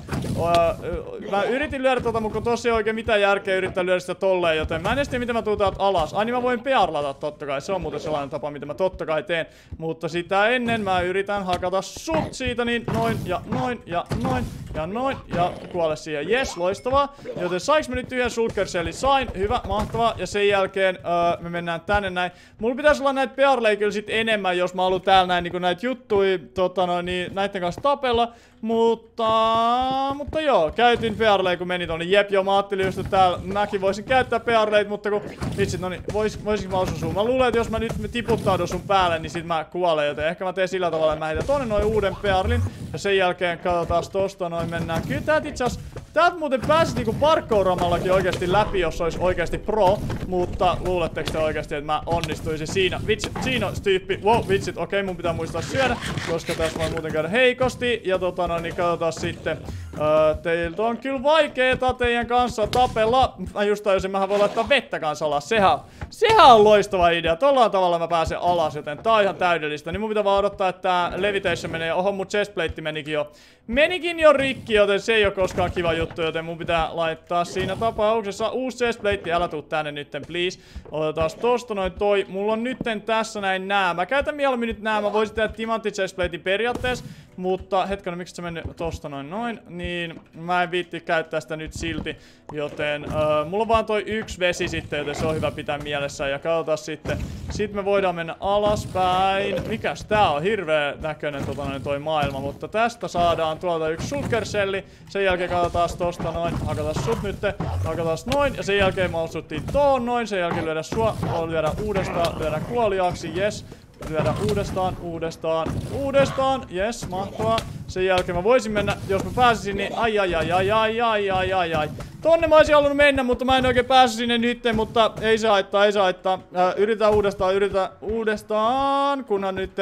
Mä yritin lyödä tota, mutta tosi oikein mitään järkeä yrittää lyödä sitä tolleen, joten mä en tiedä miten mä tuun täältä alas. Ai niin mä voin pearlata totta kai, se on muuten sellainen tapa, mitä mä totta kai teen. Mutta sitä ennen mä yritän hakata sut siitä, niin noin ja noin ja noin ja noin ja kuole siihen. Yes, loistavaa. Joten saiks mä nyt yhden sulkerseli? Sain, hyvä, mahtavaa. Ja sen jälkeen uh, me mennään tänne näin. Mulla pitäisi olla näitä pearleja kyllä sit enemmän, jos mä haluan täällä näin niin näitä juttuja tota noin, niin näiden kanssa tapella. Mutta, mutta joo, käytin pearlei kun meni tonne. Jep, joo, mä ajattelin just, että täällä mäkin voisin käyttää pearleit, mutta kun vitsit, no niin, vois, voisinko mä osua sun? Mä luulen, että jos mä nyt tiputtaudun sun päälle, niin sit mä kuolen, joten ehkä mä teen sillä tavalla, että mä heitän tonne noin uuden pearlin. Ja sen jälkeen katsotaan tosta noin mennään. Kyllä täältä itse asiassa Täältä muuten pääsi niinku parkouramallakin oikeasti läpi, jos olisi oikeasti pro. Mutta luuletteko te oikeasti, että mä onnistuisin siinä? Vitsi, siinä on tyyppi. Wow, vitsit, okei, okay, mun pitää muistaa syödä, koska tässä voi muuten käydä heikosti. Ja tota no, niin katsotaan sitten. Öö, teiltä on kyllä vaikeeta teidän kanssa tapella. Mä just tajusin, mähän voi laittaa vettä kanssa alas. Sehän, sehän on loistava idea. Tollain tavalla mä pääsen alas, joten tää on ihan täydellistä. Niin mun pitää vaan odottaa, että tää levitation menee. Oho, mun chestplate menikin jo. Menikin jo rikki, joten se ei ole koskaan kiva juttu, joten mun pitää laittaa siinä tapauksessa uusi chestplate. Älä tuu tänne nytten, please. Otetaan tosta noin toi. Mulla on nytten tässä näin nää. Mä käytän mieluummin nyt nää. Mä voisin tehdä timantti chestplatein periaatteessa. Mutta hetken, miksi se meni tosta noin noin, niin mä en viitti käyttää sitä nyt silti, joten uh, mulla on vaan toi yksi vesi sitten, joten se on hyvä pitää mielessä ja katsotaan sitten. Sitten me voidaan mennä alaspäin. Mikäs tää on? Hirveä näköinen tota noin toi maailma, mutta tästä saadaan tuolta yksi sulkerselli. Sen jälkeen katsotaan tosta noin, hakataan sut nyt, hakataan noin ja sen jälkeen me osuttiin toon noin, sen jälkeen lyödä sua, lyödä uudestaan, lyödä kuoliaksi, yes. Lyödä uudestaan, uudestaan, uudestaan. Yes, mahtavaa. Sen jälkeen mä voisin mennä, jos mä pääsisin, niin ai ai ai ai ai ai ai ai ai. Tonne mä olisin halunnut mennä, mutta mä en oikein päässyt sinne nyt, mutta ei se haittaa, ei se haittaa. Äh, uudestaan, yritän uudestaan, kunhan nyt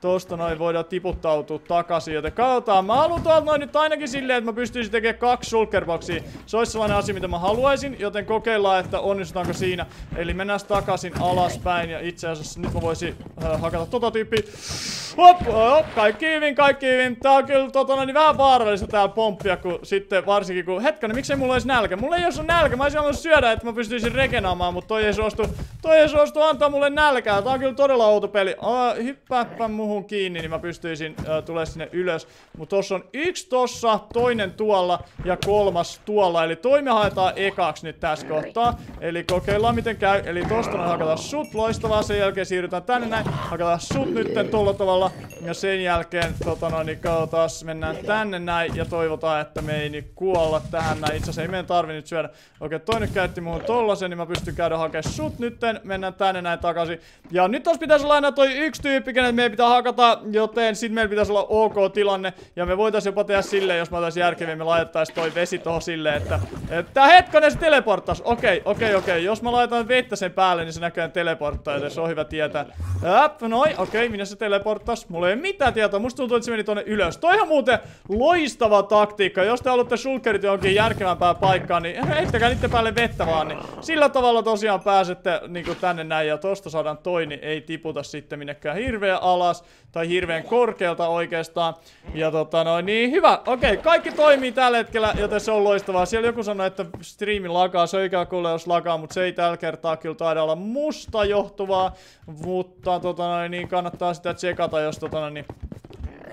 Tosta noin voidaan tiputtautua takaisin, joten katsotaan. Mä haluan tuolta noin nyt ainakin silleen, että mä pystyisin tekemään kaksi shulkerboxia. Se olisi sellainen asia, mitä mä haluaisin, joten kokeillaan, että onnistutaanko siinä. Eli mennään takaisin alaspäin ja itse asiassa nyt mä voisin äh, hakata tota tyyppiä. Hop, hop, kaikki hyvin, kaikki hyvin. Tää on kyllä tota noin vähän vaarallista täällä pomppia, kun sitten varsinkin kun... Hetkinen, miksei mulla olisi nälkä? Mulla ei olisi nälkä, mä olisin syödä, että mä pystyisin regenaamaan, mutta toi ei suostu, toi ei suostu antaa mulle nälkää. Tää on kyllä todella outo peli. Uh, hyppääpä muhun kiinni, niin mä pystyisin uh, tulee sinne ylös. Mutta tossa on yksi tossa, toinen tuolla ja kolmas tuolla. Eli toi me haetaan ekaksi nyt tässä kohtaa. Eli kokeillaan miten käy. Eli tosta noin hakataan sut loistavaa. Sen jälkeen siirrytään tänne näin. Hakataan sut nytten tuolla tavalla. Ja sen jälkeen, tota no, niin taas mennään tänne näin ja toivotaan, että me ei nyt kuolla tähän näin. Itse asiassa ei meidän tarvi nyt syödä. Okei, toinen käytti muun tollasen, niin mä pystyn käydä hakemaan sut nytten. Mennään tänne näin takaisin. Ja nyt taas pitäisi olla aina toi yksi tyyppi, kenet meidän pitää hakata, joten sit meillä pitäisi olla ok tilanne. Ja me voitaisiin jopa tehdä silleen, jos mä otais järkeviä, me laitettaisiin toi vesi tohon silleen, että... Että hetkonen se teleporttas. Okei, okei, okei. Jos mä laitan vettä sen päälle, niin se näköjään teleporttaa, joten se on hyvä tietää. Äp, noin, okei, minä se teleporttas? Mulla ei mitään tietoa, musta tuntuu, että se meni tonne ylös. Toi on muuten loistava taktiikka. Jos te haluatte shulkerit johonkin järkevämpään paikkaan, niin heittäkää niiden päälle vettä vaan. Niin sillä tavalla tosiaan pääsette niinku tänne näin ja tosta saadaan toi, niin ei tiputa sitten minnekään hirveän alas tai hirveän korkealta oikeastaan. Ja tota noin, niin hyvä. Okei, kaikki toimii tällä hetkellä, joten se on loistavaa. Siellä joku sanoi, että striimi lakaa, söikää kuule jos lakaa, mutta se ei tällä kertaa kyllä taida olla musta johtuvaa. Mutta tota noin, niin kannattaa sitä tsekata, jos tota noin, niin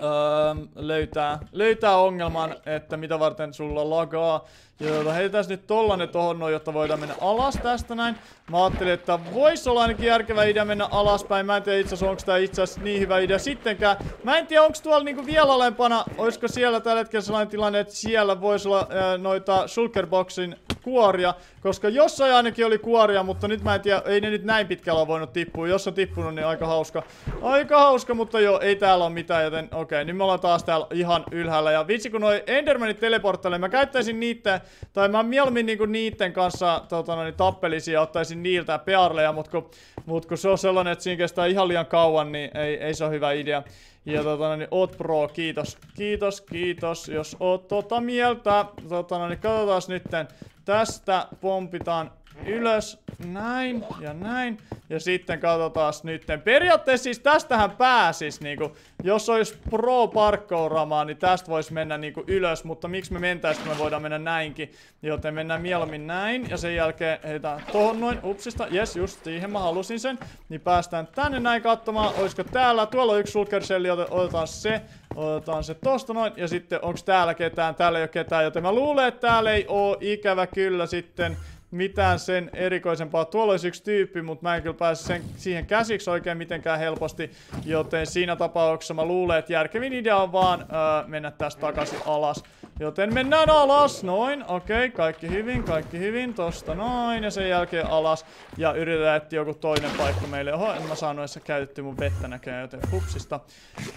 öö, löytää, löytää ongelman, että mitä varten sulla lagaa. Ja tota, heitetään nyt tollanen tohon noin, jotta voidaan mennä alas tästä näin. Mä ajattelin, että voisi olla ainakin järkevä idea mennä alaspäin. Mä en tiedä itse asiassa, onko tää itse asiassa niin hyvä idea sittenkään. Mä en tiedä, onko tuolla niinku vielä alempana, olisiko siellä tällä hetkellä sellainen tilanne, että siellä voisi olla ää, noita shulkerboxin kuoria. Koska jossain ainakin oli kuoria, mutta nyt mä en tiedä, ei ne nyt näin pitkällä ole voinut tippua. Jos on tippunut, niin aika hauska. Aika hauska, mutta joo, ei täällä ole mitään, joten okei, okay, nyt me ollaan taas täällä ihan ylhäällä. Ja vitsi, kun noi Endermanit teleporttailee, mä käyttäisin niitä, tai mä mieluummin niinku niitten kanssa tota, noin, tappelisin ja ottaisin niiltä pearleja, mutta kun, mut kun se on sellainen, että siinä kestää ihan liian kauan, niin ei, ei se ole hyvä idea. Ja tota niin, oot pro, kiitos, kiitos, kiitos, jos oot tota mieltä. Tota niin, katsotaan nytten. Tästä pompitaan ylös, näin ja näin. Ja sitten katsotaan nytten. Periaatteessa siis tästähän pääsis niinku, jos olisi pro parkkouramaa, niin tästä voisi mennä niinku ylös, mutta miksi me mentäis, kun me voidaan mennä näinkin. Joten mennään mieluummin näin ja sen jälkeen heitään tohon noin, upsista, jes just siihen mä halusin sen. Niin päästään tänne näin katsomaan, olisiko täällä, tuolla on yksi sulkerselli, otetaan se. Otetaan se tosta noin. Ja sitten onks täällä ketään? Täällä ei ole ketään. Joten mä luulen, että täällä ei oo ikävä kyllä sitten mitään sen erikoisempaa. Tuolla olisi yksi tyyppi, mutta mä en kyllä pääse sen, siihen käsiksi oikein mitenkään helposti. Joten siinä tapauksessa mä luulen, että järkevin idea on vaan öö, mennä tästä takaisin alas. Joten mennään alas, noin, okei, okay, kaikki hyvin, kaikki hyvin, tosta noin, ja sen jälkeen alas, ja yritetään etsiä joku toinen paikka meille. Oho, en mä saanut edes käytetty mun vettä näköjään, joten hupsista.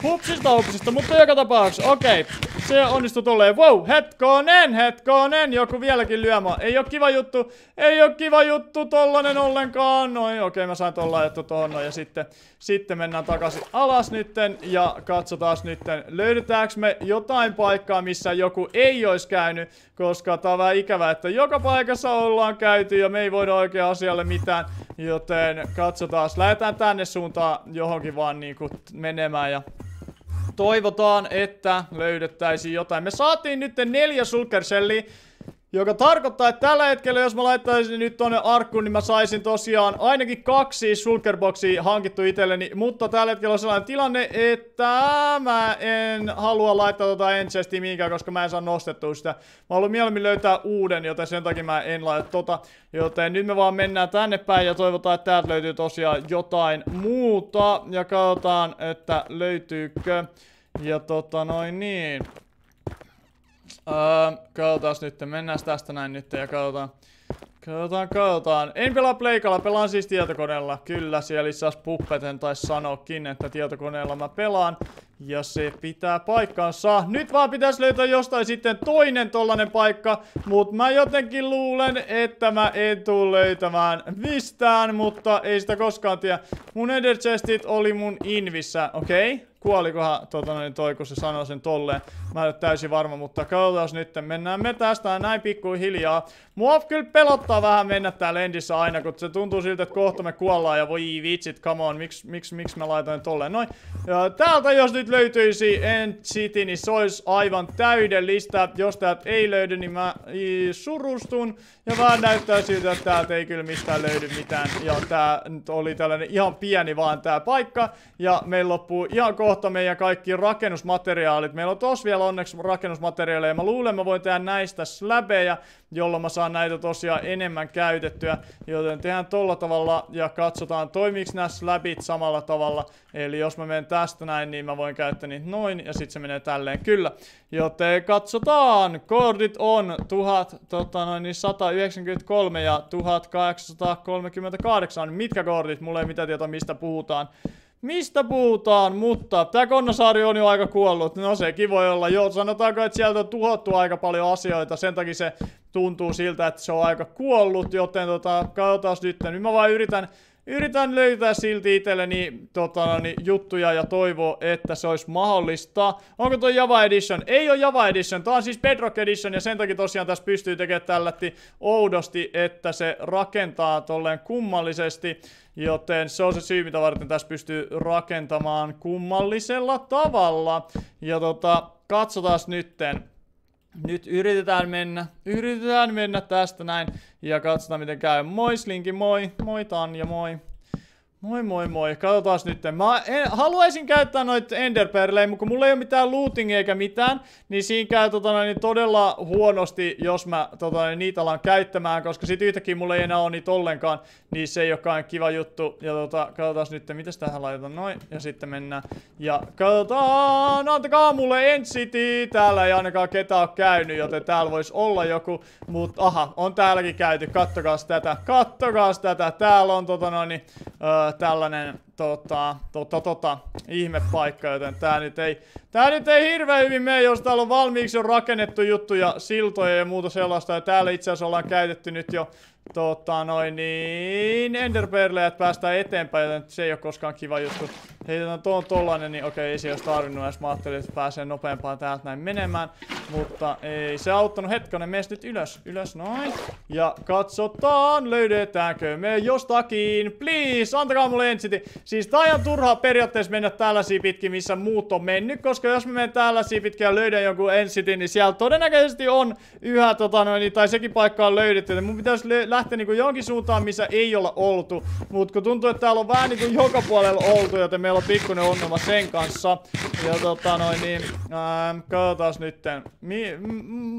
Hupsista, hupsista, mutta joka tapauksessa, okei, okay. se onnistui tolleen, wow, hetkonen, hetkonen, joku vieläkin lyömä. Ei oo kiva juttu, ei oo kiva juttu tollanen ollenkaan, noin, okei, okay, mä sain tolla ajettu tohon noin, ja sitten, sitten mennään takaisin alas nytten, ja katsotaan nytten, löydetäänkö me jotain paikkaa, missä joku ei olisi käynyt, koska tää on vähän ikävä, että joka paikassa ollaan käyty ja me ei voida oikein asialle mitään, joten katsotaan, lähdetään tänne suuntaan johonkin vaan niinku menemään ja toivotaan, että löydettäisiin jotain. Me saatiin nyt neljä sulkerselliä, joka tarkoittaa, että tällä hetkellä, jos mä laittaisin nyt tonne arkkuun, niin mä saisin tosiaan ainakin kaksi shulkerboxia hankittu itselleni. Mutta tällä hetkellä on sellainen tilanne, että mä en halua laittaa tota enchestia mihinkään, koska mä en saa nostettua sitä. Mä haluan mieluummin löytää uuden, joten sen takia mä en laita tota. Joten nyt me vaan mennään tänne päin ja toivotaan, että täältä löytyy tosiaan jotain muuta. Ja katsotaan, että löytyykö. Ja tota noin niin. Öö, katsotaan nyt, mennään tästä näin nyt ja katsotaan. Katsotaan, katsotaan. En pelaa pleikalla, pelaan siis tietokoneella. Kyllä, siellä itse asiassa Puppeten taisi sanoakin, että tietokoneella mä pelaan. Ja se pitää paikkansa. Nyt vaan pitäisi löytää jostain sitten toinen tollanen paikka. Mut mä jotenkin luulen, että mä en tuu löytämään mistään, mutta ei sitä koskaan tiedä. Mun Ender Chestit oli mun Invissä, okei? Okay? Kuolikohan tota, noin, toi, kun se sanoi sen tolleen. Mä en ole täysin varma, mutta katsotaan nyt. Mennään me tästä näin pikkuhiljaa. Mua kyllä pelottaa vähän mennä täällä endissä aina, kun se tuntuu siltä, että kohta me kuollaan ja voi vitsit, come on, miksi miksi, miksi mä laitoin tolleen noin. Ja täältä jos nyt löytyisi End City, niin se olisi aivan täydellistä. Jos täältä ei löydy, niin mä surustun. Ja vähän näyttää siltä, että täältä ei kyllä mistään löydy mitään. Ja tää nyt oli tällainen ihan pieni vaan tää paikka. Ja meillä loppuu ihan kohta kohta meidän kaikki rakennusmateriaalit. Meillä on tos vielä onneksi rakennusmateriaaleja. Mä luulen, mä voin tehdä näistä släbejä, jolloin mä saan näitä tosiaan enemmän käytettyä. Joten tehdään tolla tavalla ja katsotaan, toimiiko nämä slabit samalla tavalla. Eli jos mä menen tästä näin, niin mä voin käyttää niitä noin ja sitten se menee tälleen. Kyllä. Joten katsotaan. Kordit on 1000, tota noin, niin 193 ja 1838. Mitkä kordit? Mulla ei mitään tietoa, mistä puhutaan. Mistä puhutaan, mutta tämä Konnasaari on jo aika kuollut. No sekin voi olla. Joo, sanotaanko, että sieltä on tuhottu aika paljon asioita. Sen takia se tuntuu siltä, että se on aika kuollut, joten tota, katsotaan nyt. Nyt mä vaan yritän yritän löytää silti itselleni tota, niin, juttuja ja toivoa, että se olisi mahdollista. Onko tuo Java Edition? Ei ole Java Edition, tämä on siis Bedrock Edition ja sen takia tosiaan tässä pystyy tekemään tällätti oudosti, että se rakentaa tolleen kummallisesti. Joten se on se syy, mitä varten tässä pystyy rakentamaan kummallisella tavalla. Ja tota, katsotaan nytten. Nyt yritetään mennä, yritetään mennä tästä näin ja katsotaan miten käy. Moi Slinki, moi, moi Tanja, moi. Moi moi moi, katsotaan nyt. Mä en, haluaisin käyttää noita enderperlejä, mutta kun mulla ei ole mitään looting eikä mitään, niin siinä käy tota, niin todella huonosti, jos mä tota, niin niitä alan käyttämään, koska sit yhtäkkiä mulla ei enää ole niitä ollenkaan, niin se ei olekaan kiva juttu. Ja tota, katsotaan nyt, mitä tähän laitetaan noin, ja sitten mennään. Ja katsotaan, antakaa mulle Entity, täällä ei ainakaan ketään ole käynyt, joten täällä voisi olla joku, mutta aha, on täälläkin käyty, kattokaas tätä, kattokaas tätä, täällä on tota noin, öö, tällainen tota, tota, tota, ihmepaikka, joten tää nyt ei, tää nyt ei hirveän hyvin mene, jos täällä on valmiiksi jo rakennettu juttuja, siltoja ja muuta sellaista, ja täällä itse asiassa ollaan käytetty nyt jo tota noin niin, enderperlejä, että päästään eteenpäin, joten se ei ole koskaan kiva juttu. Heitetään tuon tollanen, niin okei, ei se olisi tarvinnut edes. Mä ajattelin, että pääsee nopeampaan täältä näin menemään. Mutta ei se auttanut hetkonen. Mene nyt ylös, ylös, noin. Ja katsotaan, löydetäänkö me jostakin. Please, antakaa mulle ensiti. Siis tää on turhaa periaatteessa mennä tällaisia pitkin, missä muut on mennyt. Koska jos mä menen tällaisia pitkin ja löydän jonkun ensitin, niin siellä todennäköisesti on yhä tota noin, tai sekin paikka on löydetty. Mun pitäisi lähteä niinku johonkin suuntaan, missä ei olla oltu. Mut kun tuntuu, että täällä on vähän niinku joka puolella oltu, joten meillä on pikkuinen ongelma sen kanssa. Ja tota noin niin, katsotaan nytten. Mi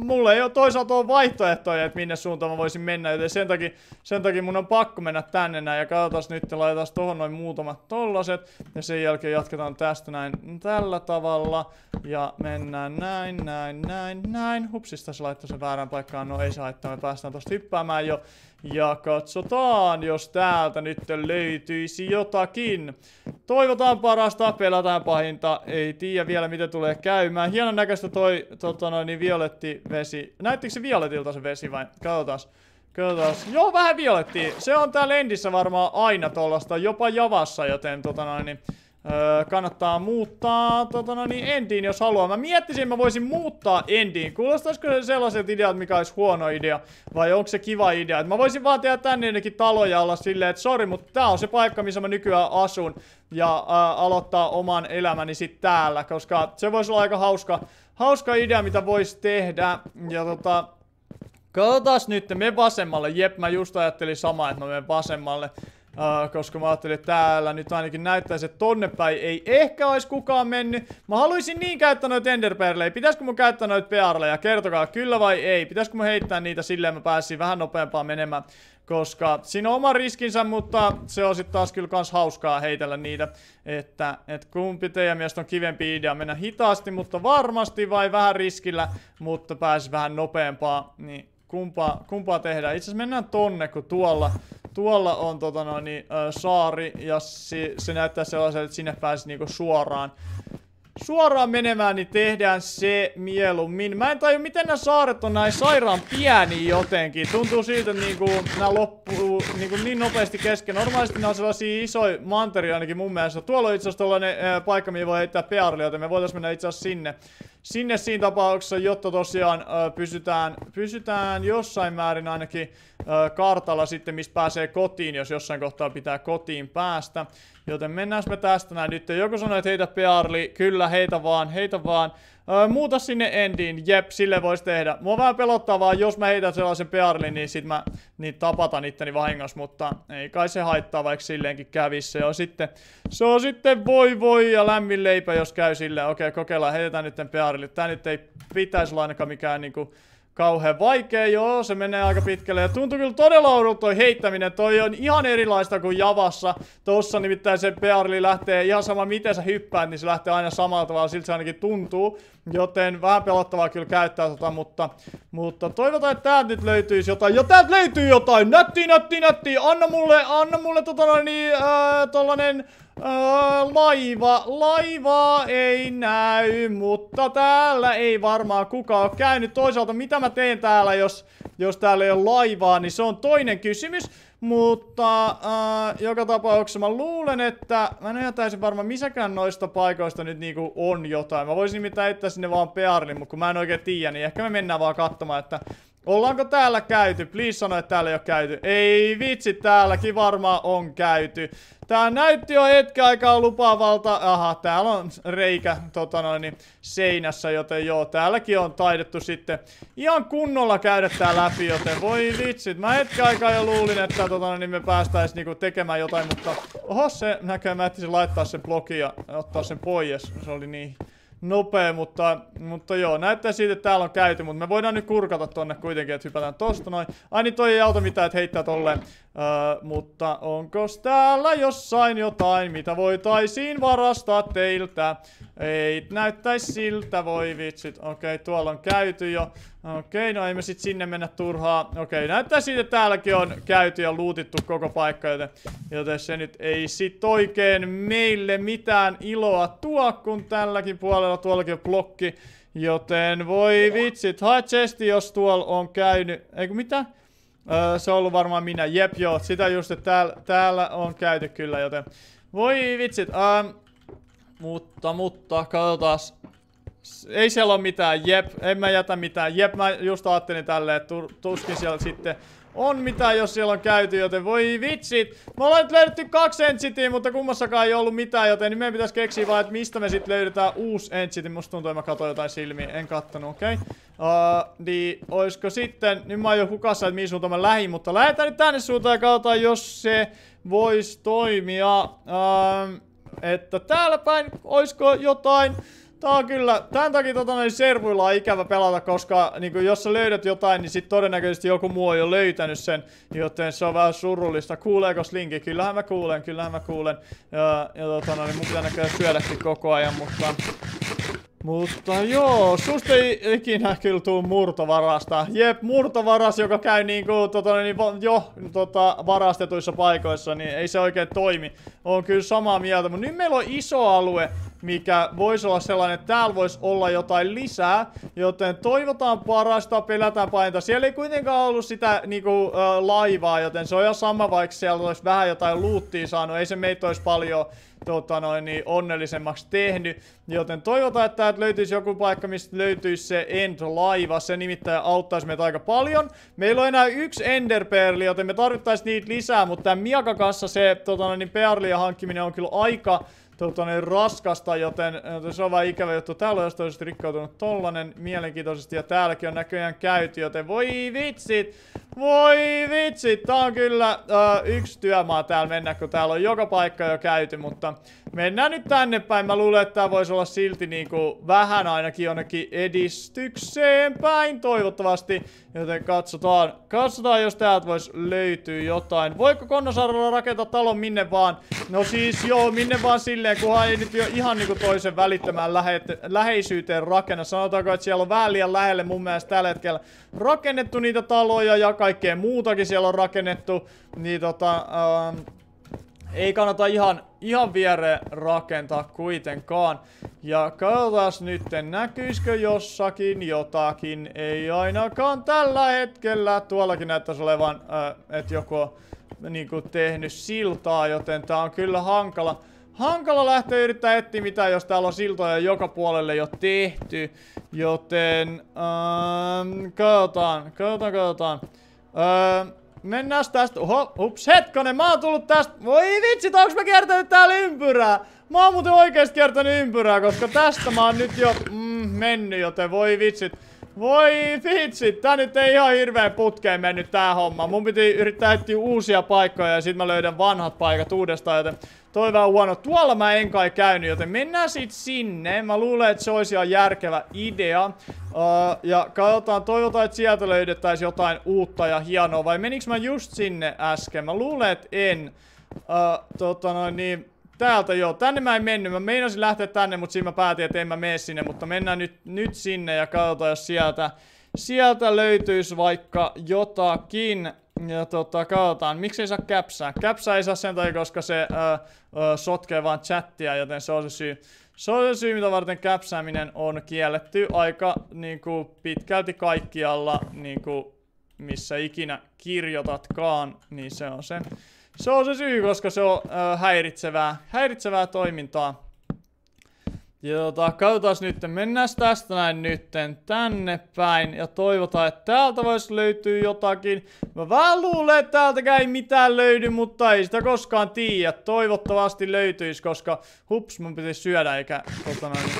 mulle ei ole toisaalta ole vaihtoehtoja, että minne suuntaan mä voisin mennä, joten sen takia, sen takia mun on pakko mennä tänne näin. Ja katsotaan nyt, laitetaan tohon noin muutamat tollaset. Ja sen jälkeen jatketaan tästä näin tällä tavalla. Ja mennään näin, näin, näin, näin. Hupsista se laittoi sen väärään paikkaan. No ei se haittaa, me päästään tosta hyppäämään jo. Ja katsotaan, jos täältä nyt löytyisi jotakin. Toivotaan parasta, pelataan pahinta. Ei tiedä vielä, mitä tulee käymään. Hienon näköistä toi tota noin, niin violetti vesi. Näyttikö se violetilta se vesi vai? Katsotaan. Katsotaan. Joo, vähän violetti. Se on täällä endissä varmaan aina tollasta, jopa javassa, joten tota noin, niin Öö, kannattaa muuttaa tota no niin, endiin, jos haluaa. Mä miettisin, että mä voisin muuttaa endiin. Kuulostaisiko se sellaiset ideat, mikä olisi huono idea? Vai onko se kiva idea? Et mä voisin vaan tehdä tänne ennenkin taloja olla silleen, että sori, mutta tää on se paikka, missä mä nykyään asun. Ja äh, aloittaa oman elämäni sit täällä, koska se voisi olla aika hauska, hauska idea, mitä voisi tehdä. Ja tota, Katsotaan nyt, me vasemmalle. Jep, mä just ajattelin sama, että mä menen vasemmalle. Uh, koska mä ajattelin, että täällä nyt ainakin näyttäisi, että tonne päin ei ehkä olisi kukaan mennyt. Mä haluaisin niin käyttää noita enderperlejä. Pitäisikö mun käyttää noita pearleja? Kertokaa, kyllä vai ei? Pitäisikö mun heittää niitä silleen, mä pääsin vähän nopeampaan menemään? Koska siinä on oma riskinsä, mutta se on sitten taas kyllä kans hauskaa heitellä niitä. Että et kumpi teidän mielestä on kivempi idea mennä hitaasti, mutta varmasti vai vähän riskillä, mutta pääsi vähän nopeampaa. Niin kumpaa, kumpaa tehdään. Itse asiassa mennään tonne, kun tuolla, tuolla on tota noin, äh, saari ja se, se näyttää sellaiselta, että sinne pääsi niinku suoraan suoraan menemään, niin tehdään se mieluummin. Mä en tajua, miten nämä saaret on näin sairaan pieni jotenkin. Tuntuu siltä, että niinku, nämä loppuu niinku, niin nopeasti kesken. Normaalisti nämä on sellaisia isoja manteria ainakin mun mielestä. Tuolla on itse asiassa tollanen ää, paikka, mihin voi heittää pearlia, joten me voitaisiin mennä itse asiassa sinne. Sinne siinä tapauksessa, jotta tosiaan ää, pysytään, pysytään jossain määrin ainakin ää, kartalla sitten, mistä pääsee kotiin, jos jossain kohtaa pitää kotiin päästä. Joten mennään me tästä näin nyt. Joku sanoi, että heitä pearli. Kyllä, heitä vaan, heitä vaan. Öö, muuta sinne endiin, jep, sille voisi tehdä. Mua vähän pelottaa vaan, jos mä heitän sellaisen pearlin, niin sit mä niin tapatan itteni vahingossa, mutta ei kai se haittaa, vaikka silleenkin kävisi. Se on sitten, se on sitten voi voi ja lämmin leipä, jos käy silleen. Okei, kokeillaan, heitetään nyt pearlin. Tää nyt ei pitäisi olla ainakaan mikään niinku kauhean vaikea, joo, se menee aika pitkälle. Ja tuntuu kyllä todella oudolta toi heittäminen. Toi on ihan erilaista kuin Javassa. Tossa nimittäin se Bearli lähtee ihan sama miten sä hyppäät, niin se lähtee aina samalla tavalla, siltä se ainakin tuntuu. Joten vähän pelottavaa kyllä käyttää tota, mutta, mutta toivotaan, että täältä nyt löytyisi jotain. Jo täältä löytyy jotain! Nätti, nätti, nätti! Anna mulle, anna mulle tota noin niin, äh, tollanen Öö, laiva, laivaa ei näy, mutta täällä ei varmaan kukaan ole käynyt. Toisaalta mitä mä teen täällä, jos, jos täällä ei ole laivaa, niin se on toinen kysymys. Mutta äh, joka tapauksessa mä luulen, että mä en ajattaisin varmaan missäkään noista paikoista nyt niinku on jotain. Mä voisin nimittäin heittää sinne vaan pearlin, mutta kun mä en oikein tiedä, niin ehkä me mennään vaan katsomaan, että Ollaanko täällä käyty? Please sano, että täällä ei ole käyty. Ei vitsi, täälläkin varmaan on käyty. Tää näytti jo hetken aikaa lupaavalta. Aha, täällä on reikä tota noin, seinässä, joten joo, täälläkin on taidettu sitten ihan kunnolla käydä tää läpi, joten voi vitsit. Mä hetken aikaa jo luulin, että tota noin, me päästäis niinku tekemään jotain, mutta oho, se näköjään mä ehtisin laittaa sen blokin ja ottaa sen pois. Se oli niin nopea, mutta, mutta joo, näyttää siitä, että täällä on käyty, mutta me voidaan nyt kurkata tonne kuitenkin, että hypätään tosta noin. Ai niin toi ei auta mitään, että heittää tolleen. Öö, mutta onko täällä jossain jotain, mitä voitaisiin varastaa teiltä? Ei näyttäisi siltä, voi vitsit. Okei, okay, tuolla on käyty jo. Okei, no ei me sit sinne mennä turhaa. Okei, näyttää siitä, että täälläkin on käyty ja luutittu koko paikka, joten, joten se nyt ei sit oikein meille mitään iloa tuo, kun tälläkin puolella tuollakin on blokki. Joten voi vitsit, hae chesti, jos tuolla on käynyt. Eikö mitä? Öö, se on ollut varmaan minä. Jep, joo, sitä just, että täällä, täällä on käyty kyllä, joten voi vitsit. Ähm, mutta, mutta, katsotaan. Ei siellä ole mitään, jep, en mä jätä mitään. Jep, mä just ajattelin tälleen, että tuskin siellä sitten on mitään, jos siellä on käyty, joten voi vitsit. Me ollaan nyt löydetty kaksi Encityä, mutta kummassakaan ei ollut mitään, joten meidän pitäisi keksiä vaan, että mistä me sitten löydetään uusi Encity. Musta tuntuu, että mä katsoin jotain silmiä, en kattonut, okei. Okay. Uh, niin, oisko sitten, nyt mä oon jo hukassa, että mihin suuntaan mä lähin, mutta lähdetään nyt tänne suuntaan ja katsotaan, jos se voisi toimia. Uh, että täällä päin, oisko jotain Tää on kyllä, tämän takia tota noin servuilla on ikävä pelata, koska niin jos sä löydät jotain, niin sit todennäköisesti joku muu on jo löytänyt sen, joten se on vähän surullista. Kuuleeko Slinki? Kyllähän mä kuulen, kyllähän mä kuulen. Ja, ja tota noin, mun pitää näköjään syödäkin koko ajan, mutta mutta joo, susta ei ikinä kyllä tuu murtovarasta. Jep, murtovaras, joka käy niinku tota, niin, jo tota, varastetuissa paikoissa, niin ei se oikein toimi. On kyllä samaa mieltä, mutta nyt meillä on iso alue, mikä voisi olla sellainen, että täällä voisi olla jotain lisää. Joten toivotaan parasta, pelätään painta. Siellä ei kuitenkaan ollut sitä niinku, äh, laivaa, joten se on jo sama, vaikka siellä olisi vähän jotain luuttia saanut. Ei se meitä olisi paljon tota noin, niin onnellisemmaksi tehnyt. Joten toivotaan, että täältä löytyisi joku paikka, mistä löytyisi se End-laiva. Se nimittäin auttaisi meitä aika paljon. Meillä on enää yksi Enderperli, joten me tarvittaisiin niitä lisää, mutta tämän Miaka kanssa se tota noin, niin perlien hankkiminen on kyllä aika tota, niin raskasta, joten, se on vaan ikävä juttu. Täällä on jostain rikkoutunut tollanen mielenkiintoisesti ja täälläkin on näköjään käyty, joten voi vitsit, voi vitsit. Tää on kyllä uh, yksi työmaa täällä mennä, kun täällä on joka paikka jo käyty, mutta mennään nyt tänne päin. Mä luulen, että tää voisi olla silti niinku vähän ainakin jonnekin edistykseen päin, toivottavasti. Joten katsotaan, katsotaan jos täältä voisi löytyä jotain. Voiko Konnosaarella rakentaa talon minne vaan? No siis joo, minne vaan silleen, kunhan ei nyt jo ihan niinku toisen välittömään lähe läheisyyteen rakenna. Sanotaanko, että siellä on vähän liian lähelle mun mielestä tällä hetkellä rakennettu niitä taloja ja kaikkea muutakin siellä on rakennettu. Niin tota, ähm, ei kannata ihan, ihan viereen rakentaa kuitenkaan. Ja katsotaan nyt, näkyisikö jossakin jotakin. Ei ainakaan tällä hetkellä. Tuollakin näyttäisi olevan, äh, että joku on niinku tehnyt siltaa, joten tää on kyllä hankala. Hankala lähteä yrittää etsiä mitään, jos täällä on siltoja joka puolelle jo tehty. Joten, ähm, katsotaan, katsotaan, katsotaan. Öö, Mennään tästä. Oho, ups, hetkonen, mä oon tullut tästä. Voi vitsi, onks mä kiertänyt täällä ympyrää? Mä oon muuten oikeesti kiertänyt ympyrää, koska tästä mä oon nyt jo mm, mennyt, joten voi vitsit. Voi vitsit, tää nyt ei ihan hirveen putkeen mennyt tää homma. Mun piti yrittää etsiä uusia paikkoja ja sit mä löydän vanhat paikat uudestaan, joten toi vähän huono. Tuolla mä en kai käynyt, joten mennään sit sinne. Mä luulen, että se olisi ihan järkevä idea. Uh, ja katsotaan, toivotaan, että sieltä löydettäisiin jotain uutta ja hienoa. Vai menikö mä just sinne äsken? Mä luulen, että en. Uh, tota noin niin, täältä joo. Tänne mä en mennyt. Mä meinasin lähteä tänne, mutta siinä mä päätin, että en mä mene sinne. Mutta mennään nyt, nyt sinne ja katsotaan, jos sieltä, sieltä löytyisi vaikka jotakin. Ja tota, katsotaan. Miksi ei saa käpsää? Käpsää ei saa sen takia, koska se ö, ö, sotkee vaan chattia, joten se on se syy. Se on se syy, mitä varten käpsääminen on kielletty aika niin kuin, pitkälti kaikkialla, niin kuin, missä ikinä kirjoitatkaan, niin se on se. Se on se syy, koska se on ö, häiritsevää, häiritsevää toimintaa. Ja tota, katsotaan nyt, mennään tästä näin nytten tänne päin ja toivotaan, että täältä voisi löytyä jotakin. Mä vähän luulen, että täältäkään ei mitään löydy, mutta ei sitä koskaan tiedä. Toivottavasti löytyisi, koska hups, mun pitäisi syödä eikä tota noin,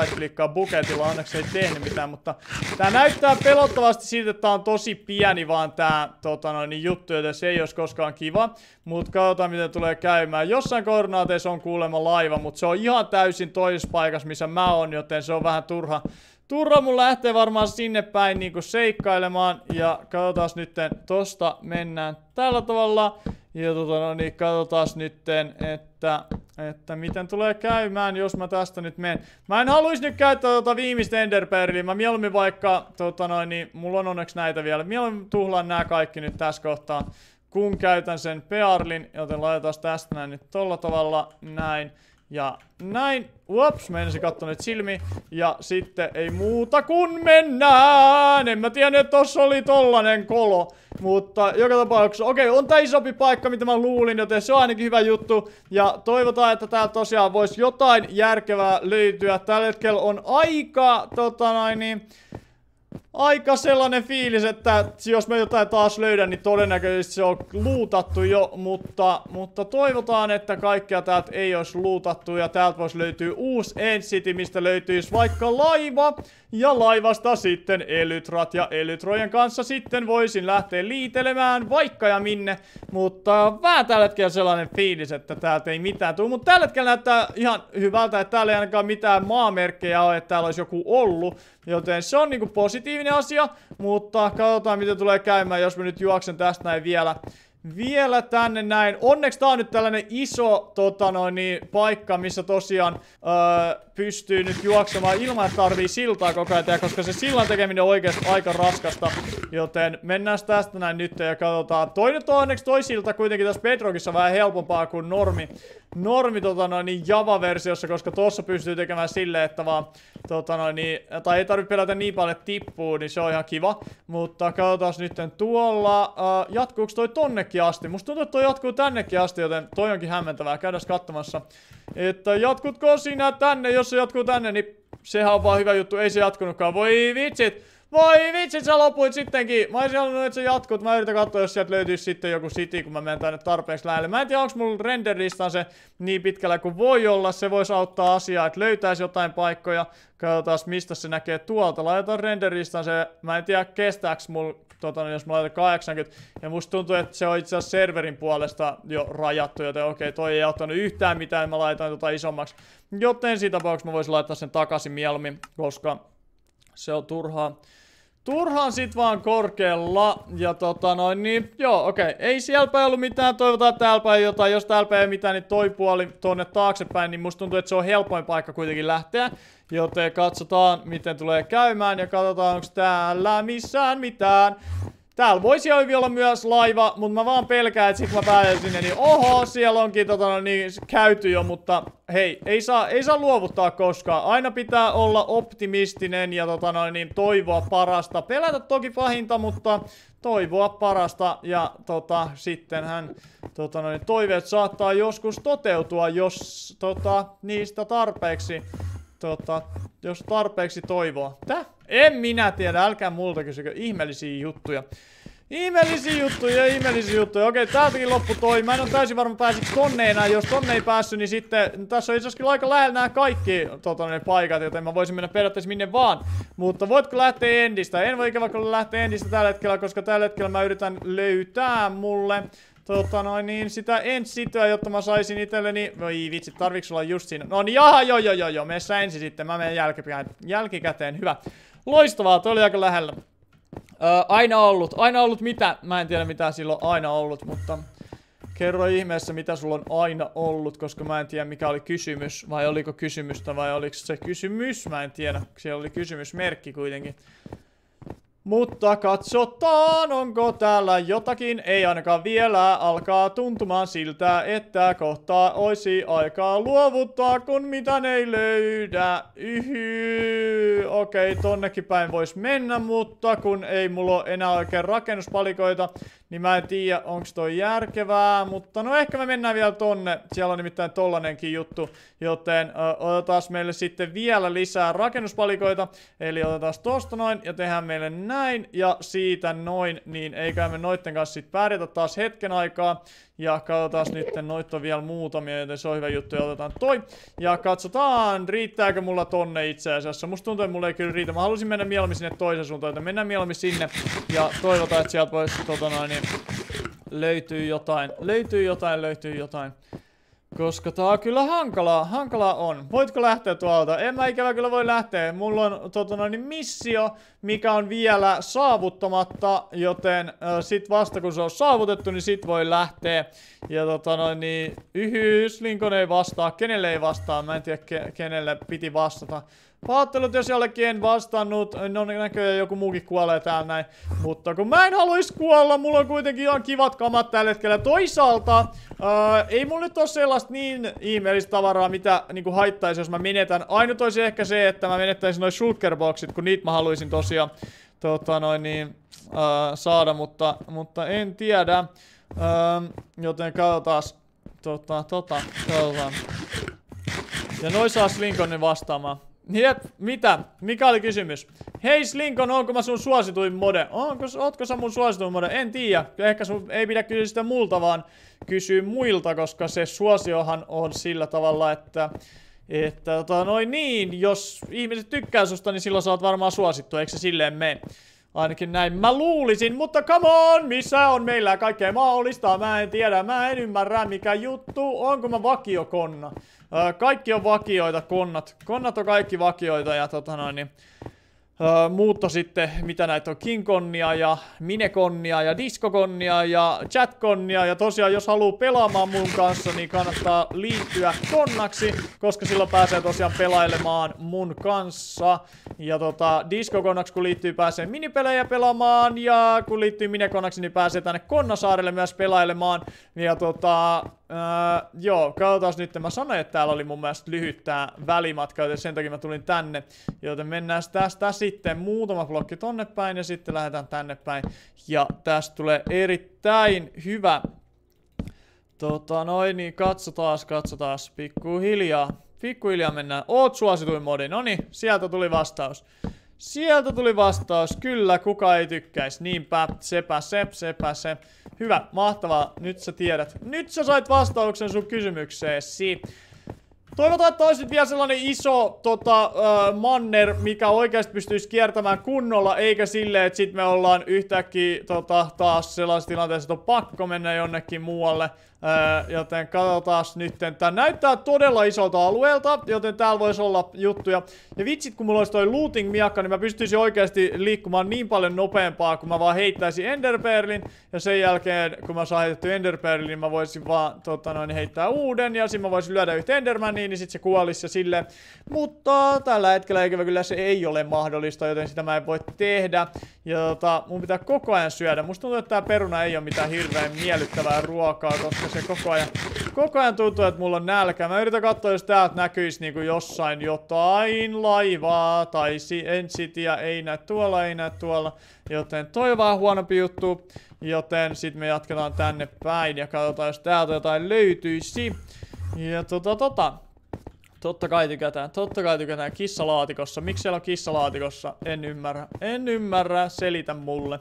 right-klikkaa buketilla, onneksi ei tehnyt mitään, mutta tää näyttää pelottavasti siitä, että tää on tosi pieni vaan tää tota noin, juttu, joten se ei olisi koskaan kiva. Mutta katsotaan miten tulee käymään. Jossain koordinaateissa on kuulemma laiva, mutta se on ihan täysin toisessa paikassa, missä mä oon, joten se on vähän turha. Turha mun lähtee varmaan sinne päin niinku seikkailemaan. Ja katsotaan nytten, tosta mennään tällä tavalla. Ja tota no niin, katsotaan nytten, että, että miten tulee käymään, jos mä tästä nyt menen. Mä en haluaisi nyt käyttää tota viimeistä Enderpearlia. Mä mieluummin vaikka, tota noin, niin mulla on onneksi näitä vielä. Mieluummin tuhlaan nämä kaikki nyt tässä kohtaa kun käytän sen Pearlin, joten laitetaan tästä näin nyt tolla tavalla, näin ja näin. Uops, mä ensin katson nyt silmi. Ja sitten ei muuta kuin mennään. En mä tiedä, että tossa oli tollanen kolo. Mutta joka tapauksessa, okei, on tää isompi paikka, mitä mä luulin, joten se on ainakin hyvä juttu. Ja toivotaan, että täällä tosiaan voisi jotain järkevää löytyä. Tällä hetkellä on aika, tota noin niin, aika sellainen fiilis, että jos mä jotain taas löydän, niin todennäköisesti se on luutattu jo, mutta, mutta toivotaan, että kaikkea täältä ei olisi luutattu ja täältä voisi löytyä uusi City, mistä löytyisi vaikka laiva. Ja laivasta sitten elytrat. Ja elytrojen kanssa sitten voisin lähteä liitelemään vaikka ja minne, mutta vähän tällä hetkellä sellainen fiilis, että täältä ei mitään tule, mutta tällä hetkellä näyttää ihan hyvältä, että täällä ei ainakaan mitään maamerkkejä ole, että täällä olisi joku ollut, joten se on niinku positiivinen asia, mutta katsotaan miten tulee käymään, jos mä nyt juoksen tästä näin vielä vielä tänne näin. Onneksi tää on nyt tällainen iso tota noin, niin, paikka, missä tosiaan öö, pystyy nyt juoksemaan ilman, että tarvii siltaa koko ajan, koska se sillan tekeminen on oikeasti aika raskasta. Joten mennään tästä näin nyt ja katsotaan. Toi nyt on onneksi toi silta kuitenkin tässä Bedrockissa vähän helpompaa kuin normi, normi tota noin, niin Java-versiossa, koska tuossa pystyy tekemään silleen, että vaan tota noin, niin, tai ei tarvitse pelätä niin paljon tippuu, niin se on ihan kiva. Mutta katsotaan nyt tuolla, uh, jatkuuko toi tonnekin asti? Musta tuntuu, että toi jatkuu tännekin asti, joten toi onkin hämmentävää. Käydään katsomassa, että jatkutko sinä tänne, jos se jatkuu tänne, niin sehän on vaan hyvä juttu, ei se jatkunutkaan. Voi vitsit! Voi vitsi, sä lopuit sittenkin. Mä olisin halunnut, että se jatkuu. Mä yritän katsoa, jos sieltä löytyisi sitten joku city, kun mä menen tänne tarpeeksi lähelle. Mä en tiedä, onko mulla renderlistan se niin pitkällä kuin voi olla. Se voisi auttaa asiaa, että löytäisi jotain paikkoja. Katsotaan, mistä se näkee tuolta. Laitetaan renderlistan se. Mä en tiedä, kestääks mulla tota, jos mä laitan 80. Ja musta tuntuu, että se on itse asiassa serverin puolesta jo rajattu, joten okei, toi ei ottanut yhtään mitään, mä laitan tota isommaksi. Joten siinä tapauksessa mä voisin laittaa sen takaisin mieluummin, koska se on turhaa. Turhaan sit vaan korkealla. Ja tota noin niin, joo okei. Okay. Ei siellä päin ollut mitään, toivotaan täällä päin jotain. Jos täällä päin ei mitään, niin toi puoli tonne taaksepäin, niin musta tuntuu, että se on helpoin paikka kuitenkin lähteä. Joten katsotaan, miten tulee käymään ja katsotaan, onko täällä missään mitään. Täällä voisi olla myös laiva, mutta mä vaan pelkään, että sit mä pääsen sinne, niin oho, siellä onkin tota, no niin, käyty jo, mutta hei, ei saa, ei saa luovuttaa koskaan. Aina pitää olla optimistinen ja tota, no, niin, toivoa parasta. Pelätä toki pahinta, mutta toivoa parasta ja tota, sittenhän tota, no, niin, toiveet saattaa joskus toteutua, jos tota, niistä tarpeeksi tota, jos tarpeeksi toivoa. Tää? En minä tiedä, älkää multa kysykö ihmeellisiä juttuja. Ihmeellisiä juttuja, ihmeellisiä juttuja. Okei, täältäkin loppu toi. Mä en ole täysin varma pääsikö tonne enää. Jos tonne ei päässyt, niin sitten tässä on itse asiassa aika lähellä nämä kaikki tota, ne paikat, joten mä voisin mennä periaatteessa minne vaan. Mutta voitko lähteä Endistä? En voi ikävä kyllä lähteä Endistä tällä hetkellä, koska tällä hetkellä mä yritän löytää mulle tota noin niin, sitä ensitoa, jotta mä saisin itselleni... Voi vitsi, tarviks olla just siinä? No niin, jaha, joo, joo, joo, joo, mene sä ensin sitten, mä menen jälkikäteen, jälkikäteen, hyvä. Loistavaa, toi oli aika lähellä. Öö, aina ollut, aina ollut mitä? Mä en tiedä mitä silloin aina ollut, mutta... Kerro ihmeessä mitä sulla on aina ollut, koska mä en tiedä mikä oli kysymys, vai oliko kysymystä, vai oliko se kysymys, mä en tiedä. Siellä oli kysymysmerkki kuitenkin. Mutta katsotaan, onko täällä jotakin. Ei ainakaan vielä. Alkaa tuntumaan siltä, että kohta olisi aikaa luovuttaa, kun mitä ei löydä. Yhy. Okei, okay, tonnekin päin voisi mennä, mutta kun ei mulla ole enää oikein rakennuspalikoita, niin mä en tiedä, onko toi järkevää, mutta no ehkä me mennään vielä tonne. Siellä on nimittäin tollanenkin juttu, joten ö, otetaan meille sitten vielä lisää rakennuspalikoita. Eli otetaan tosta noin ja tehdään meille näin ja siitä noin, niin eikä me noitten kanssa sitten pärjätä taas hetken aikaa. Ja katsotaan nyt, noita on vielä muutamia, joten se on hyvä juttu ja otetaan toi. Ja katsotaan, riittääkö mulla tonne itse asiassa. Musta tuntuu, että mulla ei kyllä riitä. Mä halusin mennä mieluummin sinne toisen suuntaan, joten mennään mieluummin sinne. Ja toivotaan, että sieltä voisi tota noin, niin löytyy jotain. Löytyy jotain, löytyy jotain. Koska tää on kyllä hankalaa, hankalaa on. Voitko lähteä tuolta? En mä ikävä kyllä voi lähteä. Mulla on tota noin, missio, mikä on vielä saavuttamatta, joten äh, sit vasta kun se on saavutettu, niin sit voi lähteä. Ja tota noin, niin yhys, Lincoln ei vastaa. Kenelle ei vastaa? Mä en tiedä ke kenelle piti vastata. Pahoittelut, jos jollekin en vastannut. No näköjään joku muukin kuolee täällä näin. Mutta kun mä en haluaisi kuolla, mulla on kuitenkin ihan kivat kamat tällä hetkellä. Toisaalta, ää, ei mulla nyt ole sellaista niin ihmeellistä tavaraa, mitä niinku haittaisi, jos mä menetän. Ainut olisi ehkä se, että mä menettäisin noin shulkerboxit, kun niitä mä haluaisin tosiaan tota noin niin, ää, saada, mutta, mutta en tiedä. Ää, joten katsotaan. Tota, tota, katsotaan. Ja noin saa Lincolnin vastaamaan. Jep, mitä? Mikä oli kysymys? Hei Slinkon, onko mä sun suosituin mode? Onko, ootko sä mun suosituin mode? En tiedä. Ehkä sun ei pidä kysyä sitä multa, vaan kysyä muilta, koska se suosiohan on sillä tavalla, että... Että tota, noin niin, jos ihmiset tykkää susta, niin silloin sä oot varmaan suosittu, eikö se silleen mene? Ainakin näin mä luulisin, mutta come on, missä on meillä kaikkea mahdollista? Mä en tiedä, mä en ymmärrä mikä juttu. Onko mä vakiokonna? Kaikki on vakioita, konnat. Konnat on kaikki vakioita ja tota noin, niin Muutto sitten, mitä näitä on, Kingkonnia ja Minekonnia ja Diskokonnia ja Chatkonnia. Ja tosiaan, jos haluaa pelaamaan mun kanssa, niin kannattaa liittyä konnaksi, koska silloin pääsee tosiaan pelailemaan mun kanssa. Ja tota, Diskokonnaksi kun liittyy, pääsee minipelejä pelaamaan. Ja kun liittyy Minekonnaksi, niin pääsee tänne Konnasaarelle myös pelailemaan. Ja tota, Öö, joo, katsotaan nyt. Mä sanoin, että täällä oli mun mielestä lyhyt tää välimatka, joten sen takia mä tulin tänne. Joten mennään tästä sitten muutama blokki tonne päin ja sitten lähdetään tänne päin. Ja tästä tulee erittäin hyvä. Tota noin, niin katsotaan, katsotaan. Pikkuhiljaa. Pikkuhiljaa mennään. Oot suosituin modi. No niin, sieltä tuli vastaus. Sieltä tuli vastaus. Kyllä, kuka ei tykkäisi. Niinpä, sepä se, sepä se. Hyvä, mahtavaa. Nyt sä tiedät. Nyt sä sait vastauksen sun kysymykseesi. Toivotaan, että olisit vielä sellainen iso tota, äh, manner, mikä oikeasti pystyisi kiertämään kunnolla, eikä silleen, että sit me ollaan yhtäkkiä tota, taas sellaisessa tilanteessa, että on pakko mennä jonnekin muualle. Öö, joten katsotaan nyt. Tää näyttää todella isolta alueelta, joten täällä voisi olla juttuja. Ja vitsit, kun mulla olisi toi looting miakka, niin mä pystyisin oikeasti liikkumaan niin paljon nopeampaa, kun mä vaan heittäisin enderpearlin. Ja sen jälkeen, kun mä saan heitetty enderpearlin, niin mä voisin vaan tota noin, heittää uuden. Ja sitten mä voisin lyödä yhtä endermaniin, niin sit se kuolisi ja silleen. Mutta tällä hetkellä eikä kyllä se ei ole mahdollista, joten sitä mä en voi tehdä. Ja tota, mun pitää koko ajan syödä. Musta tuntuu, että tää peruna ei ole mitään hirveän miellyttävää ruokaa, koska se koko ajan, koko ajan tuntuu, että mulla on nälkä. Mä yritän katsoa, jos täältä näkyisi niinku jossain jotain laivaa tai Encityä. Ei näe tuolla, ei näe tuolla. Joten toi on vähän huonompi juttu. Joten sit me jatketaan tänne päin ja katsotaan, jos täältä jotain löytyisi. Ja tota tota. Totta kai tykätään, totta kai tykätään kissalaatikossa. Miksi siellä on kissalaatikossa? En ymmärrä. En ymmärrä, selitä mulle.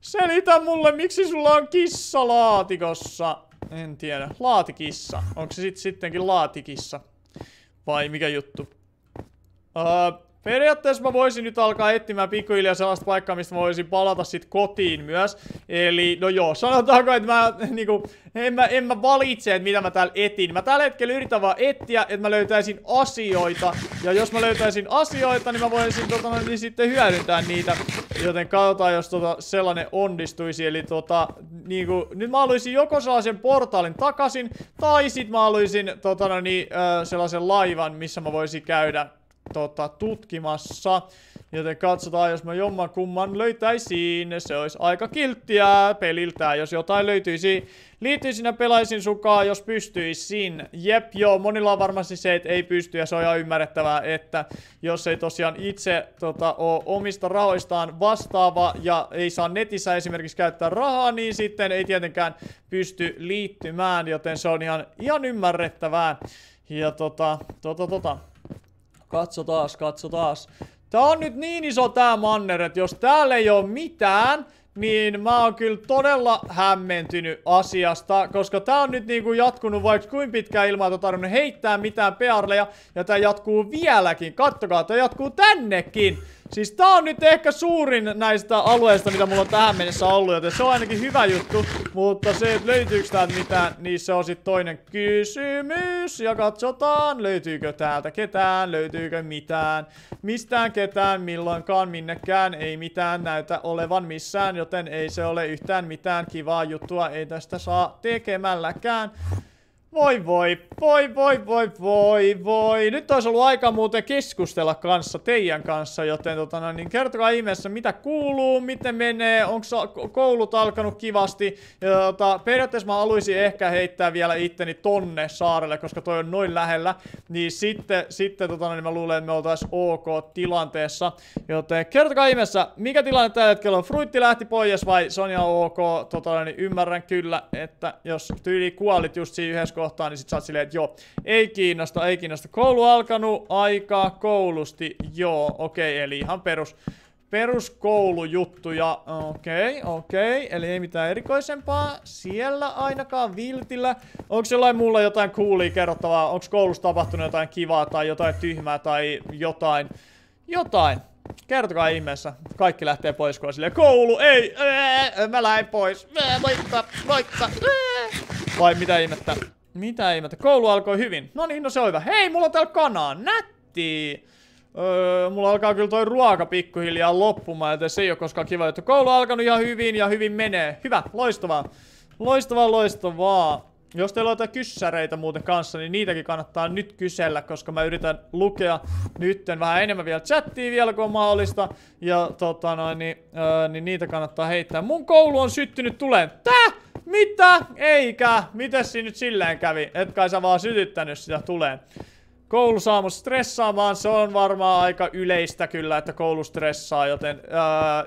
Selitä mulle, miksi sulla on kissalaatikossa? En tiedä. Laatikissa. Onko se sit sittenkin laatikissa? Vai mikä juttu? Uh, Periaatteessa mä voisin nyt alkaa etsimään pikkuhiljaa sellaista paikkaa, mistä mä voisin palata sit kotiin myös. Eli, no joo, sanotaanko, että mä niinku, en mä, en mä valitse, että mitä mä täällä etin. Mä tällä hetkellä yritän vaan etsiä, että mä löytäisin asioita. Ja jos mä löytäisin asioita, niin mä voisin tota, niin sitten hyödyntää niitä. Joten katsotaan, jos tota, sellainen onnistuisi. Eli tota, niinku, nyt mä haluaisin joko sellaisen portaalin takaisin, tai sit mä haluaisin tota, niin, äh, sellaisen laivan, missä mä voisin käydä tota, tutkimassa. Joten katsotaan, jos mä jomman kumman löytäisiin. Se olisi aika kilttiä peliltä, jos jotain löytyisi. Liittyisin ja pelaisin sukaa, jos pystyisin. Jep, joo, monilla on varmasti se, että ei pysty ja se on ihan ymmärrettävää, että jos ei tosiaan itse tota, ole omista rahoistaan vastaava ja ei saa netissä esimerkiksi käyttää rahaa, niin sitten ei tietenkään pysty liittymään, joten se on ihan, ihan ymmärrettävää. Ja tota, tota, tota. Katso taas, katso taas. Tää on nyt niin iso tää manner, että jos täällä ei ole mitään, niin mä oon kyllä todella hämmentynyt asiasta, koska tää on nyt niinku jatkunut vaikka kuin pitkään ilman, että on tarvinnut heittää mitään pearleja, ja tää jatkuu vieläkin. Kattokaa, tää jatkuu tännekin. Siis tää on nyt ehkä suurin näistä alueista, mitä mulla on tähän mennessä ollut, joten se on ainakin hyvä juttu. Mutta se, että löytyykö täältä mitään, niin se on sitten toinen kysymys. Ja katsotaan, löytyykö täältä ketään, löytyykö mitään. Mistään ketään, milloinkaan, minnekään, ei mitään näytä olevan missään, joten ei se ole yhtään mitään kivaa juttua, ei tästä saa tekemälläkään. Voi voi, voi voi voi voi voi. Nyt olisi ollut aika muuten keskustella kanssa teidän kanssa, joten tota, niin kertokaa ihmeessä mitä kuuluu, miten menee, onko koulut alkanut kivasti. Ja, tota, periaatteessa mä haluaisin ehkä heittää vielä itteni tonne saarelle, koska toi on noin lähellä. Niin sitten, sitten tota, niin mä luulen, että me oltais ok tilanteessa. Joten kertokaa ihmeessä, mikä tilanne tällä hetkellä on. Fruitti lähti pois vai Sonja ok? Tota, niin ymmärrän kyllä, että jos tyyli kuolit just siinä yhdessä kohtaa, niin sit sä oot silleen, että joo, ei kiinnosta, ei kiinnosta. Koulu alkanut, aika koulusti, joo, okei, okay, eli ihan perus, peruskoulujuttuja, okei, okay, okei, okay. eli ei mitään erikoisempaa siellä ainakaan viltillä. Onko jollain muulla jotain coolia kerrottavaa, onko koulussa tapahtunut jotain kivaa tai jotain tyhmää tai jotain, jotain. Kertokaa ihmeessä. Kaikki lähtee pois, kun silleen, koulu, ei, ää, mä lähden pois, ää, moikka, moikka, ää. Vai mitä ihmettä? Mitä ihmettä? Koulu alkoi hyvin. No niin, no se on hyvä. Hei, mulla on täällä kanaa. Nätti! Öö, mulla alkaa kyllä toi ruoka pikkuhiljaa loppumaan, joten se ei ole koskaan kiva juttu. Koulu on alkanut ihan hyvin ja hyvin menee. Hyvä, loistavaa. Loistavaa, loistavaa. Jos teillä on jotain kyssäreitä muuten kanssa, niin niitäkin kannattaa nyt kysellä, koska mä yritän lukea nytten vähän enemmän vielä chattia vielä, kun on mahdollista. Ja tota noin, niin, öö, niin niitä kannattaa heittää. Mun koulu on syttynyt tuleen. Tää? Mitä? Eikä. Mites siinä nyt silleen kävi? Et kai sä vaan sytyttänyt sitä tuleen. Koulu saa mut stressaamaan, se on varmaan aika yleistä kyllä, että koulu stressaa, joten öö,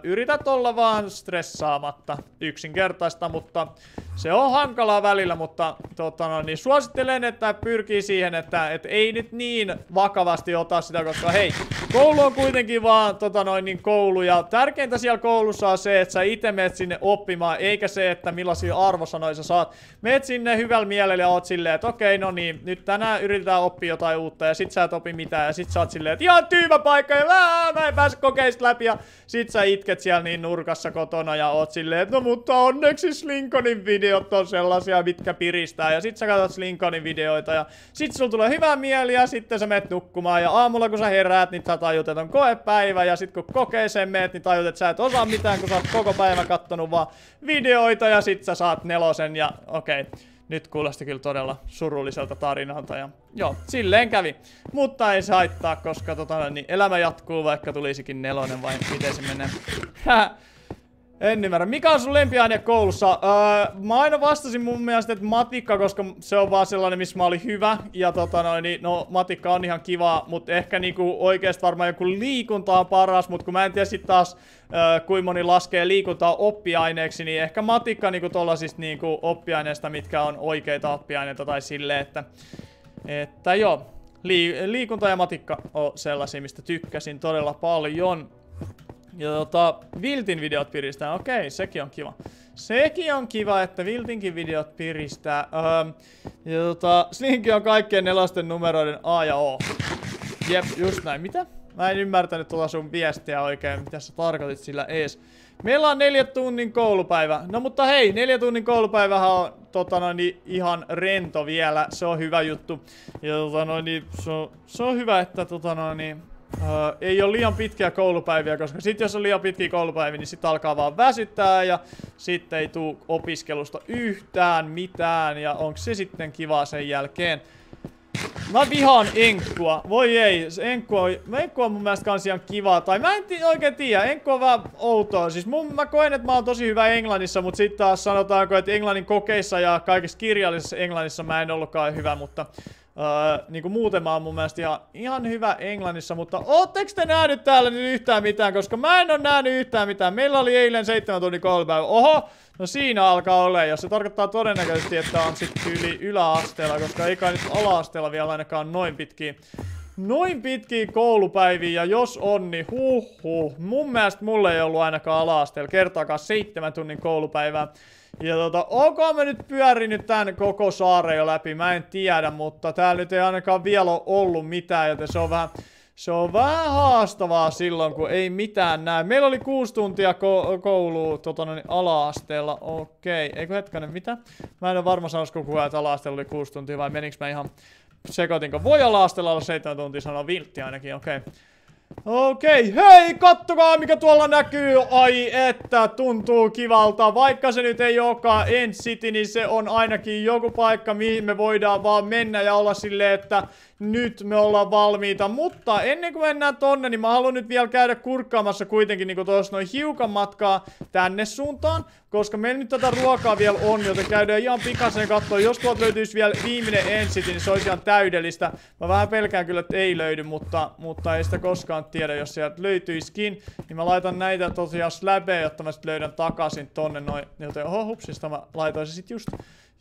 yrität olla vaan stressaamatta. Yksinkertaista, mutta se on hankalaa välillä, mutta tota, no, niin suosittelen, että pyrkii siihen, että et ei nyt niin vakavasti ota sitä, koska hei, koulu on kuitenkin vaan tota, noin, niin koulu, ja tärkeintä siellä koulussa on se, että sä itse menet sinne oppimaan, eikä se, että millaisia arvosanoja sä saat. Meet sinne hyvällä mielellä ja oot silleen, että okei, no niin, nyt tänään yritetään oppia jotain uutta, ja sit sä et opi mitään, ja sit sä oot silleen, että ihan tyymä paikka, ja mä, mä en pääse kokeista läpi, ja sit sä itket siellä niin nurkassa kotona, ja oot silleen, että no mutta onneksi Slinkonin video videot on sellaisia, mitkä piristää. Ja sit sä katsot Lincolnin videoita ja sit sulla tulee hyvä mieli ja sitten sä menet nukkumaan. Ja aamulla kun sä heräät, niin sä tajut, että on koepäivä. Ja sit kun kokeeseen meet, niin tajut, että sä et osaa mitään, kun sä oot koko päivän kattonut vaan videoita. Ja sit sä saat nelosen ja okei. Okay nyt kuulosti kyllä todella surulliselta tarinalta ja joo, silleen kävi. Mutta ei se haittaa, koska tota, niin elämä jatkuu, vaikka tulisikin nelonen vai miten se menee. En ymmärrä. Mikä on sun lempiaine koulussa? Öö, mä aina vastasin mun mielestä, että matikka, koska se on vaan sellainen, missä mä olin hyvä. Ja tota noin, niin, no matikka on ihan kiva, mutta ehkä niinku oikeesti varmaan joku liikunta on paras, mutta kun mä en tiedä sit taas, öö, kuinka moni laskee liikuntaa oppiaineeksi, niin ehkä matikka niinku tollasista niinku oppiaineista, mitkä on oikeita oppiaineita tai silleen, että, että joo. Lii liikunta ja matikka on sellaisia, mistä tykkäsin todella paljon. Ja tota, Viltin videot piristää. Okei, sekin on kiva. Sekin on kiva, että Viltinkin videot piristää. Öö, ja tota, Slinki on kaikkien nelosten numeroiden A ja O. Jep, just näin. Mitä? Mä en ymmärtänyt tuota sun viestiä oikein, mitä sä tarkoitit sillä ees. Meillä on neljä tunnin koulupäivä. No mutta hei, neljä tunnin koulupäivähän on tota noin, niin ihan rento vielä. Se on hyvä juttu. Ja tota noin, niin, se, on, se on hyvä, että tota noin, Uh, ei ole liian pitkiä koulupäiviä, koska sitten jos on liian pitkiä koulupäiviä, niin sitten alkaa vaan väsyttää ja sitten ei tule opiskelusta yhtään mitään ja onko se sitten kivaa sen jälkeen. Mä vihaan enkkua. Voi ei, enkku on, enkku on mun mielestä kans ihan kiva. Tai mä en oikein tiedä, enkku on vähän outoa. Siis mun, mä koen, että mä oon tosi hyvä Englannissa, mutta sitten taas sanotaanko, että Englannin kokeissa ja kaikessa kirjallisessa Englannissa mä en ollutkaan hyvä, mutta Öö, niinku muuten mä oon mun mielestä ihan, ihan hyvä Englannissa, mutta ootteko te nähnyt täällä nyt yhtään mitään, koska mä en oo nähnyt yhtään mitään. Meillä oli eilen 7 tunnin koulupäivä. Oho, no siinä alkaa olla, jos se tarkoittaa todennäköisesti, että on sitten yli yläasteella, koska ei kai nyt ala-asteella vielä ainakaan noin pitkiä noin pitkiä koulupäiviä, ja jos on, niin huh huh. Mun mielestä mulle ei ollut ainakaan ala-asteella kertaakaan seitsemän tunnin koulupäivää. Ja tota, onko me nyt pyörinyt tän koko saaren jo läpi? Mä en tiedä, mutta täällä nyt ei ainakaan vielä ole ollut mitään, joten se on vähän... Se on vähän haastavaa silloin, kun ei mitään näe. Meillä oli kuusi tuntia ko koulua tota, noin, ala-asteella. Okei, eikö hetkanen, mitä? Mä en ole varma sanoisiko kukaan, että ala-asteella oli kuusi tuntia vai meninkö mä ihan sekoitinko? Voi ala-asteella olla seitsemän tuntia, sanoo viltti ainakin, okei. Okay. Okei, okay. hei, kattokaa mikä tuolla näkyy. Ai että, tuntuu kivalta. Vaikka se nyt ei olekaan End City, niin se on ainakin joku paikka, mihin me voidaan vaan mennä ja olla silleen, että nyt me ollaan valmiita. Mutta ennen kuin mennään tonne, niin mä haluan nyt vielä käydä kurkkaamassa kuitenkin niin tuossa noin hiukan matkaa tänne suuntaan. Koska meillä nyt tätä ruokaa vielä on, joten käydään ihan pikaisen katsoa. Jos tuolta löytyisi vielä viimeinen ensiti, niin se olisi ihan täydellistä. Mä vähän pelkään kyllä, että ei löydy, mutta, mutta ei sitä koskaan tiedä, jos sieltä löytyisikin. Niin mä laitan näitä tosiaan slabeen, jotta mä sitten löydän takaisin tonne noin. Joten oho, hupsista mä laitoin se sit just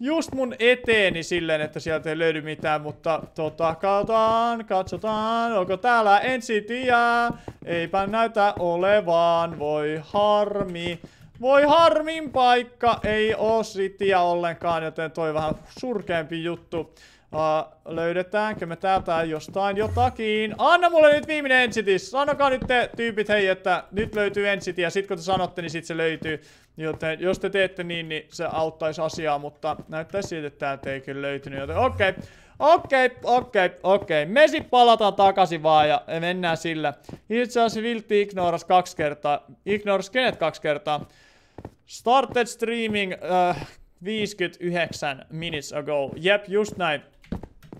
just mun eteeni silleen, että sieltä ei löydy mitään, mutta tota, katsotaan, katsotaan, onko täällä ensitiä? Eipä näytä olevan, voi harmi. Voi harmin paikka, ei oo sitiä ollenkaan, joten toi vähän surkeampi juttu. Uh, löydetäänkö me täältä jostain jotakin? Anna mulle nyt viimeinen ensiti. Sanokaa nyt te tyypit hei, että nyt löytyy ensiti ja sit kun te sanotte, niin sit se löytyy. Joten jos te teette niin, niin se auttaisi asiaa, mutta näyttäisi siltä, että täältä ei kyllä löytynyt. Joten okei, okay. okei, okay, okei, okay, okei. Okay. Me sit palataan takaisin vaan ja mennään sillä. Itse asiassa Viltti ignoras kaksi kertaa. Ignoras kenet kaksi kertaa? Started streaming uh, 59 minutes ago. Jep, just näin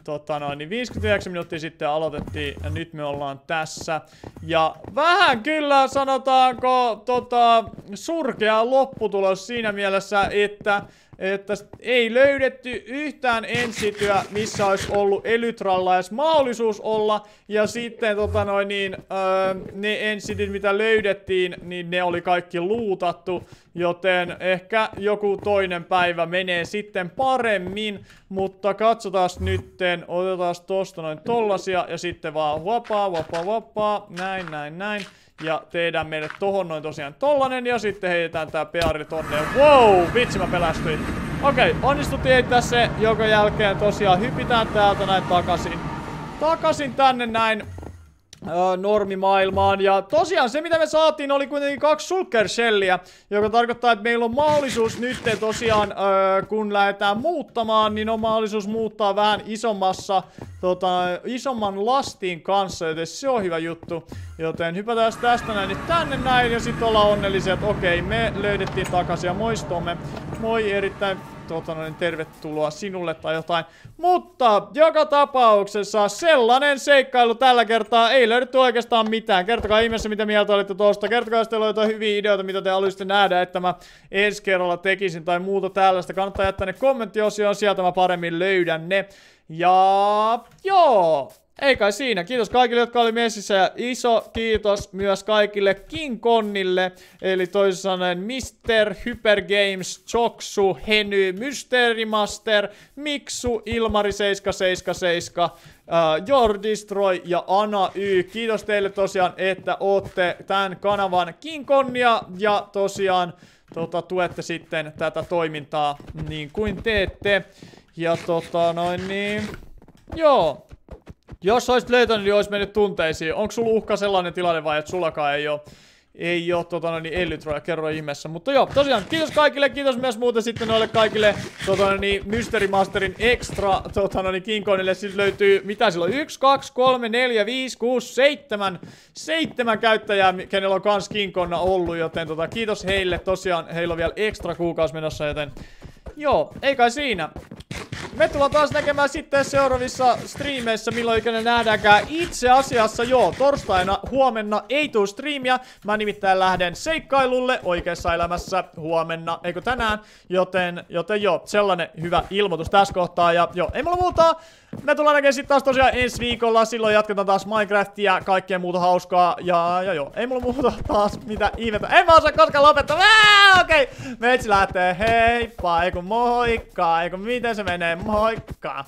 tota noin, niin 59 minuuttia sitten aloitettiin ja nyt me ollaan tässä. Ja vähän kyllä sanotaanko tota, surkea lopputulos siinä mielessä, että että ei löydetty yhtään ensityä, missä olisi ollut Elytralla edes mahdollisuus olla. Ja sitten tota noin, niin, öö, ne ensitit, mitä löydettiin, niin ne oli kaikki luutattu. Joten ehkä joku toinen päivä menee sitten paremmin. Mutta katsotaan nytten, otetaan tosta noin tollasia ja sitten vaan huopaa, huopaa, huopaa, näin, näin, näin. Ja tehdään meille tohon noin tosiaan tollanen ja sitten heitetään tää peari tonne. Wow, vitsi mä pelästyin. Okei, okay, onnistuttiin heittää se, joka jälkeen tosiaan hypitään täältä näin takaisin. Takaisin tänne näin öö, normimaailmaan. Ja tosiaan se mitä me saatiin oli kuitenkin kaksi Sulker Shellia, joka tarkoittaa, että meillä on mahdollisuus nyt tosiaan, öö, kun lähdetään muuttamaan, niin on mahdollisuus muuttaa vähän isommassa, tota, isomman lastin kanssa, joten se on hyvä juttu. Joten hypätään tästä näin nyt tänne näin ja sitten ollaan onnellisia, että okei, me löydettiin takaisin ja moistomme. Moi erittäin tota noin, tervetuloa sinulle tai jotain. Mutta joka tapauksessa sellainen seikkailu tällä kertaa ei löydetty oikeastaan mitään. Kertokaa ihmeessä mitä mieltä olitte tosta. Kertokaa jos teillä on jotain hyviä ideoita, mitä te haluaisitte nähdä, että mä ensi kerralla tekisin tai muuta tällaista. Kannattaa jättää ne kommenttiosioon, sieltä mä paremmin löydän ne. Ja joo, ei kai siinä. Kiitos kaikille, jotka oli messissä ja iso kiitos myös kaikille King Konnille, eli toisin sanoen Mr. Hyper Games, Choksu, Heny, Mystery Master, Miksu, Ilmari 777, uh, Your Destroy ja Ana Y. Kiitos teille tosiaan, että ootte tämän kanavan King Konnia ja tosiaan tota, tuette sitten tätä toimintaa niin kuin teette. Ja tota noin niin... Joo. Jos olisit löytänyt, niin olisi mennyt tunteisiin. Onko sulla uhka sellainen tilanne vai että sullakaan ei ole? ei ole tota, niin Elytroja, kerro ihmeessä. Mutta joo, tosiaan, kiitos kaikille, kiitos myös muuten sitten noille kaikille tota, niin, Mystery Masterin extra tota, niin King Kongille. Siis löytyy, mitä sillä on, 1, 2, 3, 4, 5, 6, 7, 7 käyttäjää, kenellä on kans King Kongna ollut, joten tota, kiitos heille. Tosiaan, heillä on vielä extra kuukausi menossa, joten joo, ei kai siinä. Me tullaan taas näkemään sitten seuraavissa striimeissä, milloin ikinä nähdäänkään. Itse asiassa joo, torstaina huomenna ei tuu striimiä. Mä nimittäin lähden seikkailulle oikeassa elämässä huomenna, eikö tänään. Joten, joten joo, sellainen hyvä ilmoitus tässä kohtaa. Ja joo, ei mulla muuta. Me tullaan näkemään sitten taas tosiaan ensi viikolla. Silloin jatketaan taas Minecraftia ja kaikkea muuta hauskaa. Ja, ja joo, ei mulla muuta taas mitä ihmettä. En mä osaa koskaan lopettaa. Okei, okay. Metsi lähtee. Heippa, eiku moikka, eiku miten se menee, moikka.